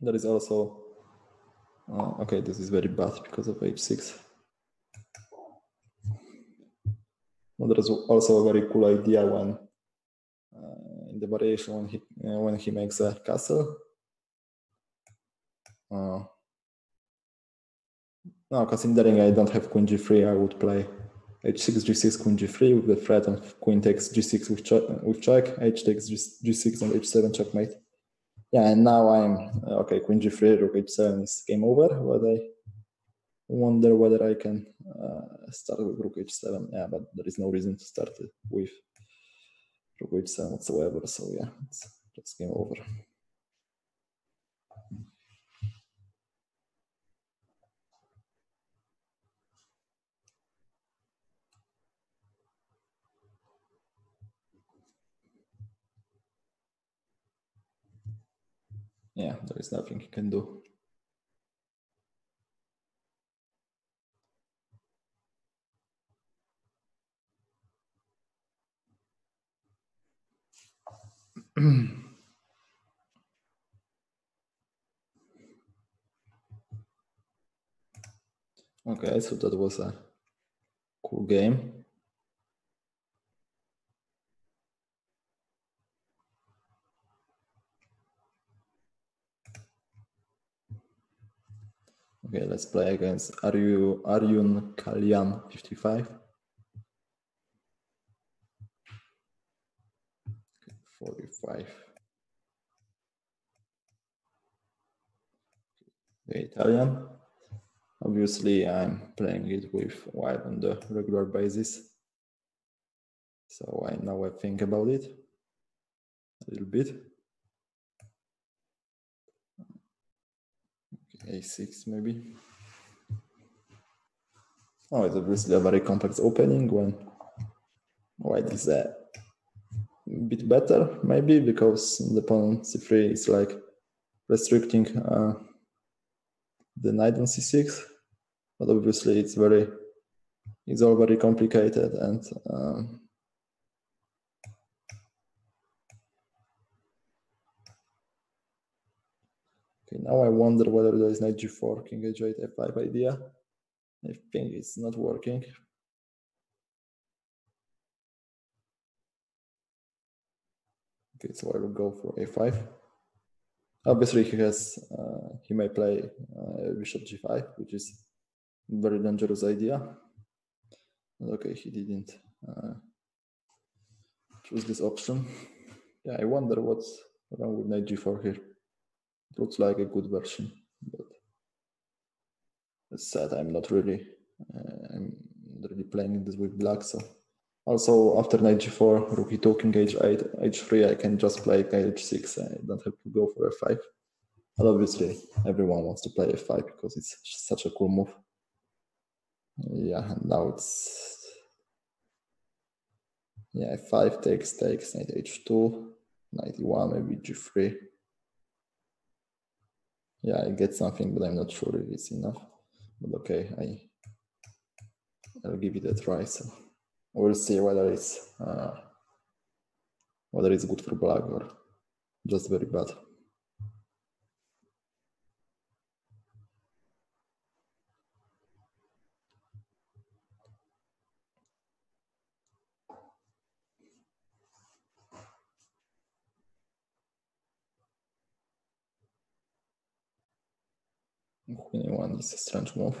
There is also, uh, okay, this is very bad because of h6. Well, there is also a very cool idea when uh, in the variation when he uh, when he makes a castle uh, no, considering I don't have queen g3, I would play h6, g6, queen g3 with the threat of queen takes g6 with, check, with check, h takes g6 and h7 checkmate. Yeah, and now I'm uh, okay. Queen g3, rook h7 is game over. But I wonder whether I can uh, start with rook h7. Yeah, but there is no reason to start it with rook h7 whatsoever. So yeah, it's just game over. Yeah, there is nothing you can do. [CLEARS THROAT] okay, so that was a cool game. Okay, let's play against Aryu, Aryun Kalyan 55. 45. The Italian. Obviously, I'm playing it with white on the regular basis. So I now I think about it a little bit. A6 maybe. Oh, it's obviously a very complex opening when white is a bit better, maybe because the pawn c3 is like restricting uh, the knight on c6. But obviously, it's very, it's all very complicated and. Um, Okay, now I wonder whether there is knight g4, king h8, f5 idea. I think it's not working. Okay, so I will go for a5. Obviously, he has uh, he may play uh, bishop g5, which is very dangerous idea. Okay, he didn't uh, choose this option. Yeah, I wonder what's wrong with knight g4 here. It looks like a good version, but as said, I'm not really uh, I'm really playing this with black, so also, after knight g4, rook e2, king h8, h3, I can just play knight h6. I don't have to go for f5. But obviously, everyone wants to play f5 because it's such a cool move. Yeah, now it's... Yeah, f5 takes, takes, knight h2, knight e1, maybe g3. Yeah, I get something, but I'm not sure if it's enough. But okay, I, I'll give it a try. So we'll see whether it's uh, whether it's good for black or just very bad. Queen one is a strange move.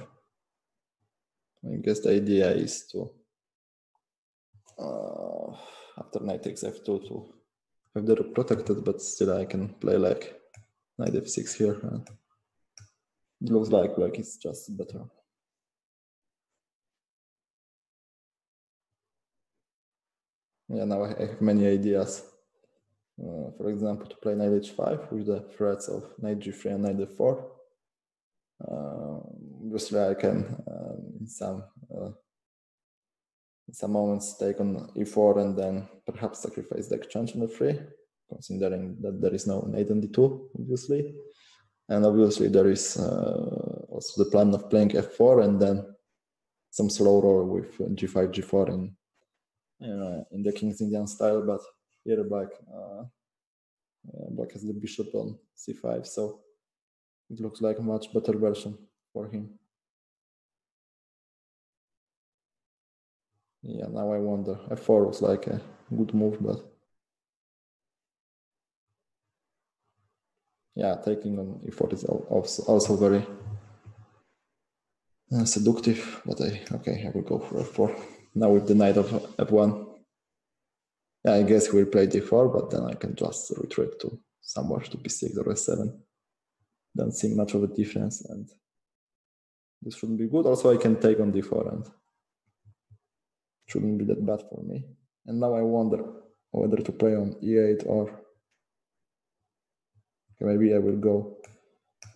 I guess the idea is to uh, after knight takes f2 to have the rook protected, but still I can play like knight f6 here. And it looks like black is just better. Yeah, now I have many ideas. Uh, for example, to play knight h5 with the threats of knight g3 and knight f4. Uh, obviously, I can um, in some uh, some moments take on e4 and then perhaps sacrifice the exchange on the 3 considering that there is no knight on d2 obviously. And obviously there is uh, also the plan of playing f4 and then some slow roll with g5 g4 in you know in the king's indian style but here black uh, black has the bishop on c5 so it looks like a much better version for him Yeah, now I wonder. F4 was like a good move, but yeah, taking on E4 is also, very uh, seductive. But I okay, I will go for F4 now with the knight of F1. Yeah, I guess we'll play D4, but then I can just retreat to somewhere to B6 or S7. Don't see much of a difference, and this shouldn't be good. Also, I can take on D4 and shouldn't be that bad for me. And now I wonder whether to play on e8 or okay, maybe I will go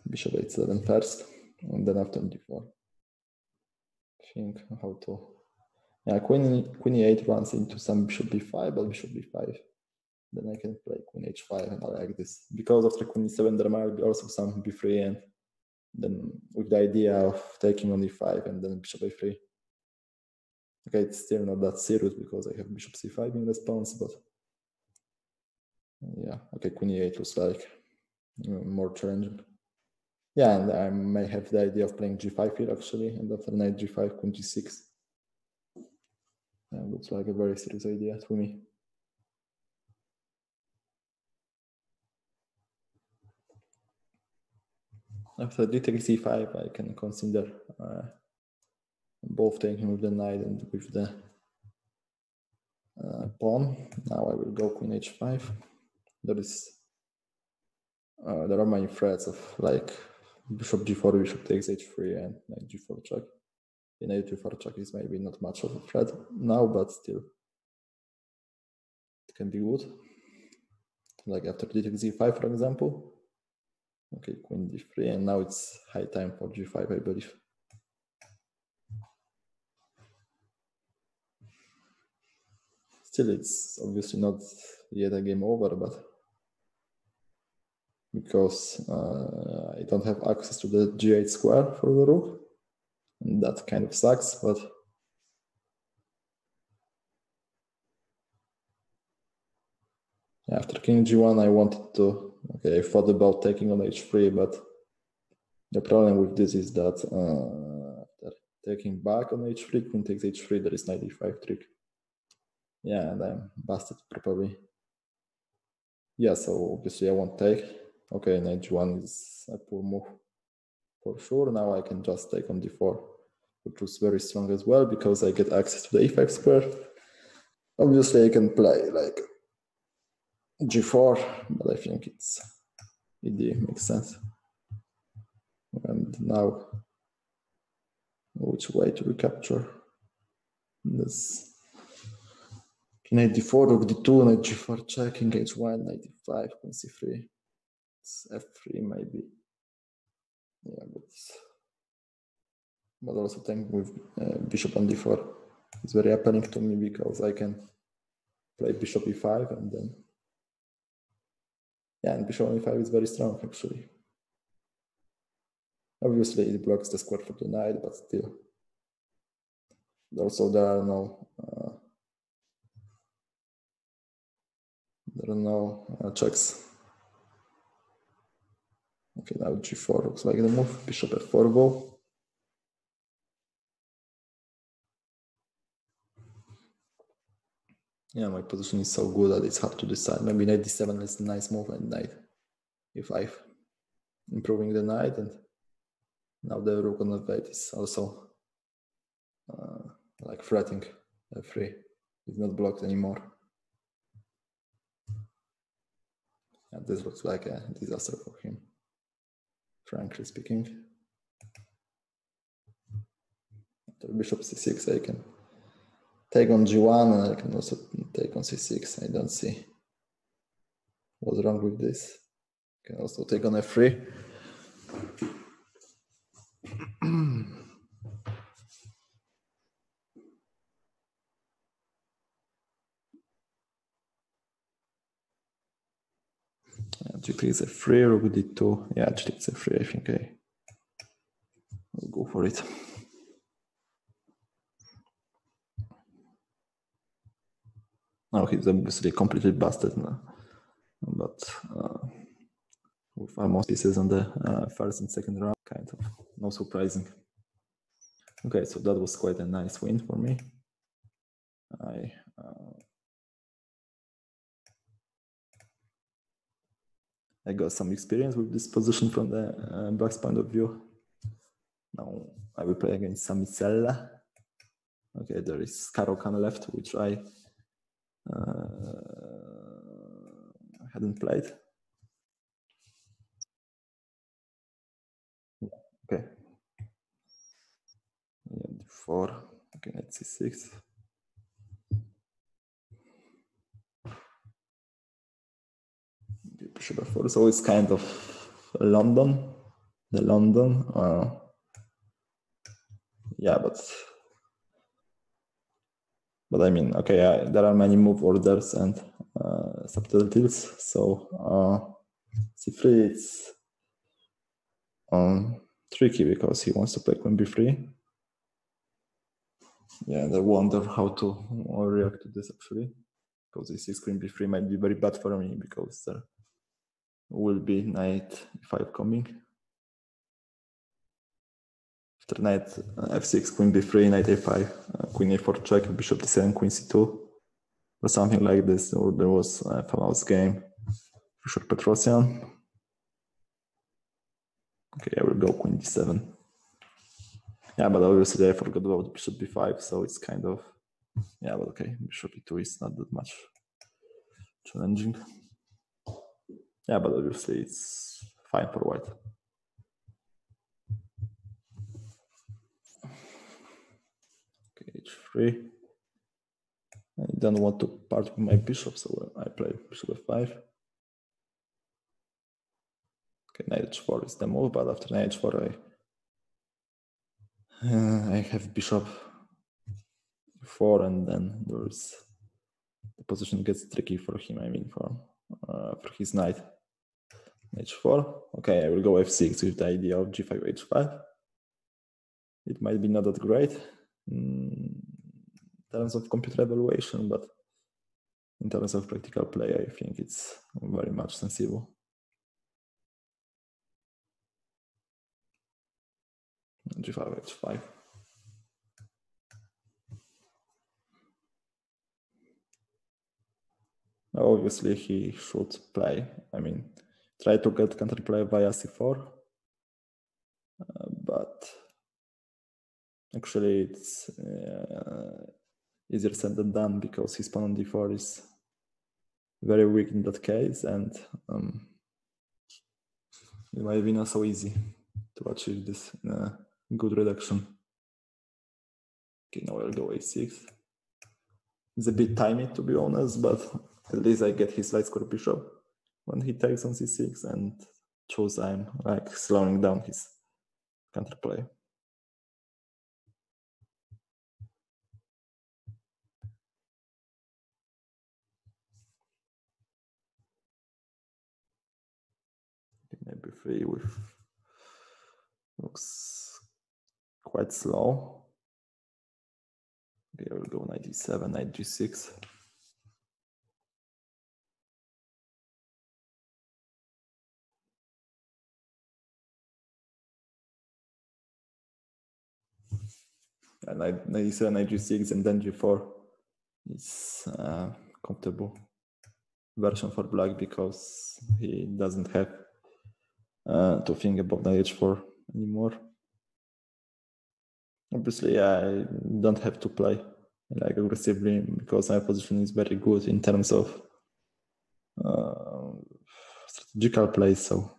bishop h7 first and then after d4. Think how to yeah queen queen e8 runs into some bishop b5 but bishop b5 then I can play queen h5 and like this because after queen e7 there might be also some b3 and then with the idea of taking on e5 and then bishop a3 Okay, it's still not that serious because I have bishop c5 in response, but yeah, okay, queen e8 looks like more challenging. Yeah, and I may have the idea of playing g5 here actually, and after knight g5, queen g6. Yeah, looks like a very serious idea to me. After d takes c5, I can consider uh, both taking with the knight and with the uh, pawn. Now I will go queen h5. There is uh, there are many threats of like bishop g4, bishop takes h3, and knight g4 check. The knight g4 check is maybe not much of a threat now, but still it can be good. Like after d takes e5, for example. Okay, queen d3, and now it's high time for g5, I believe. Still, it's obviously not yet a game over, but because uh, I don't have access to the g8 square for the rook, and that kind of sucks, but after king g1 I wanted to okay I thought about taking on h3 but the problem with this is that uh, taking back on h3 queen takes h3 there is knight e5 trick. Yeah and I'm busted probably. Yeah so obviously I won't take. Okay knight g1 is a poor move for sure. Now I can just take on d4 which was very strong as well because I get access to the e5 square. Obviously I can play like g4, but I think it's ed makes sense. And now, which way to recapture this? Knight d4, rook d2, knight g4 checking, h1, knight d5, queen c3. It's f3 maybe. Yeah, but but also think with uh, bishop on d4 it's very appealing to me because I can play bishop e5 and then yeah, and bishop e5 is very strong actually. Obviously, it blocks the square for the knight, but still. Also, there are no uh, there are no uh, checks. Okay, now g4 looks like the move. Bishop f4 go. Yeah, my position is so good that it's hard to decide. Maybe knight d7 is a nice move and knight e5. Improving the knight and now the rook on f8 is also uh, like threatening f3. It's not blocked anymore. And this looks like a disaster for him, frankly speaking. After bishop c6 I can take on g1 and I can also take on c6. I don't see what's wrong with this. I Can also take on f3. [CLEARS THROAT] g3 is a 3 rook d2. Yeah, actually it's a 3 I think I will go for it. Now he's obviously completely busted now. But uh, with almost pieces on the uh, first and second round, kind of no surprising. Okay, so that was quite a nice win for me. I uh, I got some experience with this position from the uh, black's point of view. Now I will play against Samicella. Okay, there is Caro-Kann left, which I uh, hadn't played. Okay. Yeah, d4. Okay, knight c6. Bishop f4. So it's kind of London, the London. Uh, yeah, but but I mean, okay, uh, there are many move orders and uh, subtleties. So uh, c3 it's um, tricky because he wants to play queen b3. Yeah, and I wonder how to react to this actually, because this queen b3 might be very bad for me because there will be knight e5 coming. After knight f6, queen b3, knight a5, uh, queen a4 check, bishop d7, queen c2, or something like this. Or there was a famous game, Fischer Petrosian. Okay, I will go queen d7. Yeah, but obviously I forgot about bishop b5, so it's kind of yeah, but okay, bishop e2 is not that much challenging. Yeah, but obviously it's fine for white. H3. I don't want to part with my bishop, so I play bishop f5. Okay, knight h4 is the move, but after knight h4, I, uh, I have bishop 4, and then there's the position gets tricky for him. I mean, for uh, for his knight. h4. Okay, I will go f6 with the idea of g5, h5. It might be not that great terms of computer evaluation, but in terms of practical play, I think it's very much sensible. G5, H5. Obviously, he should play. I mean, try to get counterplay via c4, uh, but actually, it's uh, easier said than done because his pawn on d4 is very weak in that case, and um, it might be not so easy to achieve this a good reduction. Okay, now I'll go a6. It's a bit tiny to be honest, but at least I get his light square bishop when he takes on c6 and shows I'm like slowing down his counterplay. With looks quite slow. Okay, we'll go 97, 96. And 97, 96, and then G4 is uh, comfortable version for black because he doesn't have uh, to think about the h4 anymore. Obviously, I don't have to play like aggressively because my position is very good in terms of uh, strategical play. So,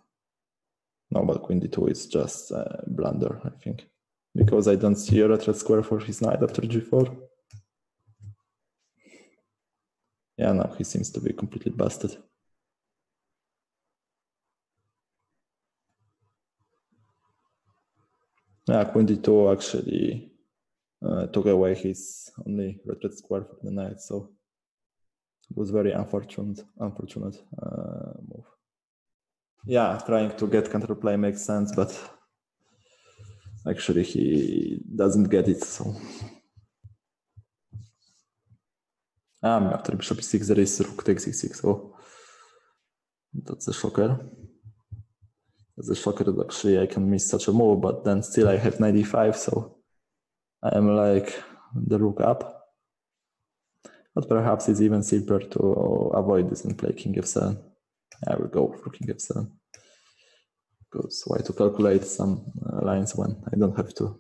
no, but queen d2 is just a blunder, I think, because I don't see a retreat square for his knight after g4. Yeah, now he seems to be completely busted. Yeah, d2 actually uh, took away his only retreat square for the night, so it was very unfortunate, unfortunate uh, move. Yeah, trying to get counterplay makes sense, but actually he doesn't get it. So um, after bishop e6, there is rook takes e6. So that's a shocker as a shocker that actually I can miss such a move, but then still I have 95, so I am like the rook up. But perhaps it's even simpler to avoid this and play king f7. I will go for king f7. Because why to calculate some uh, lines when I don't have to?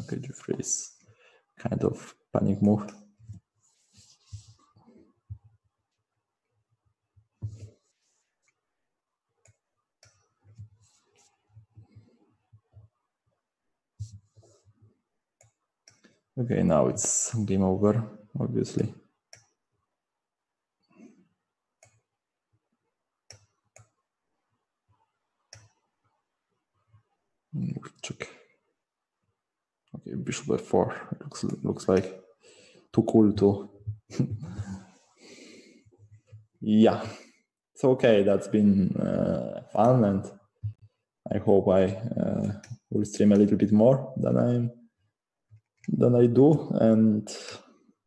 Okay, g3 is kind of panic move. Okay, now it's game over, obviously. Check. Okay, bishop f4. Looks looks like too cool to. [LAUGHS] yeah. it's okay, that's been uh, fun, and I hope I uh, will stream a little bit more than I'm than I do. And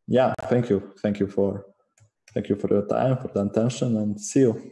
yeah, thank you. Thank you for thank you for your time, for the attention, and see you.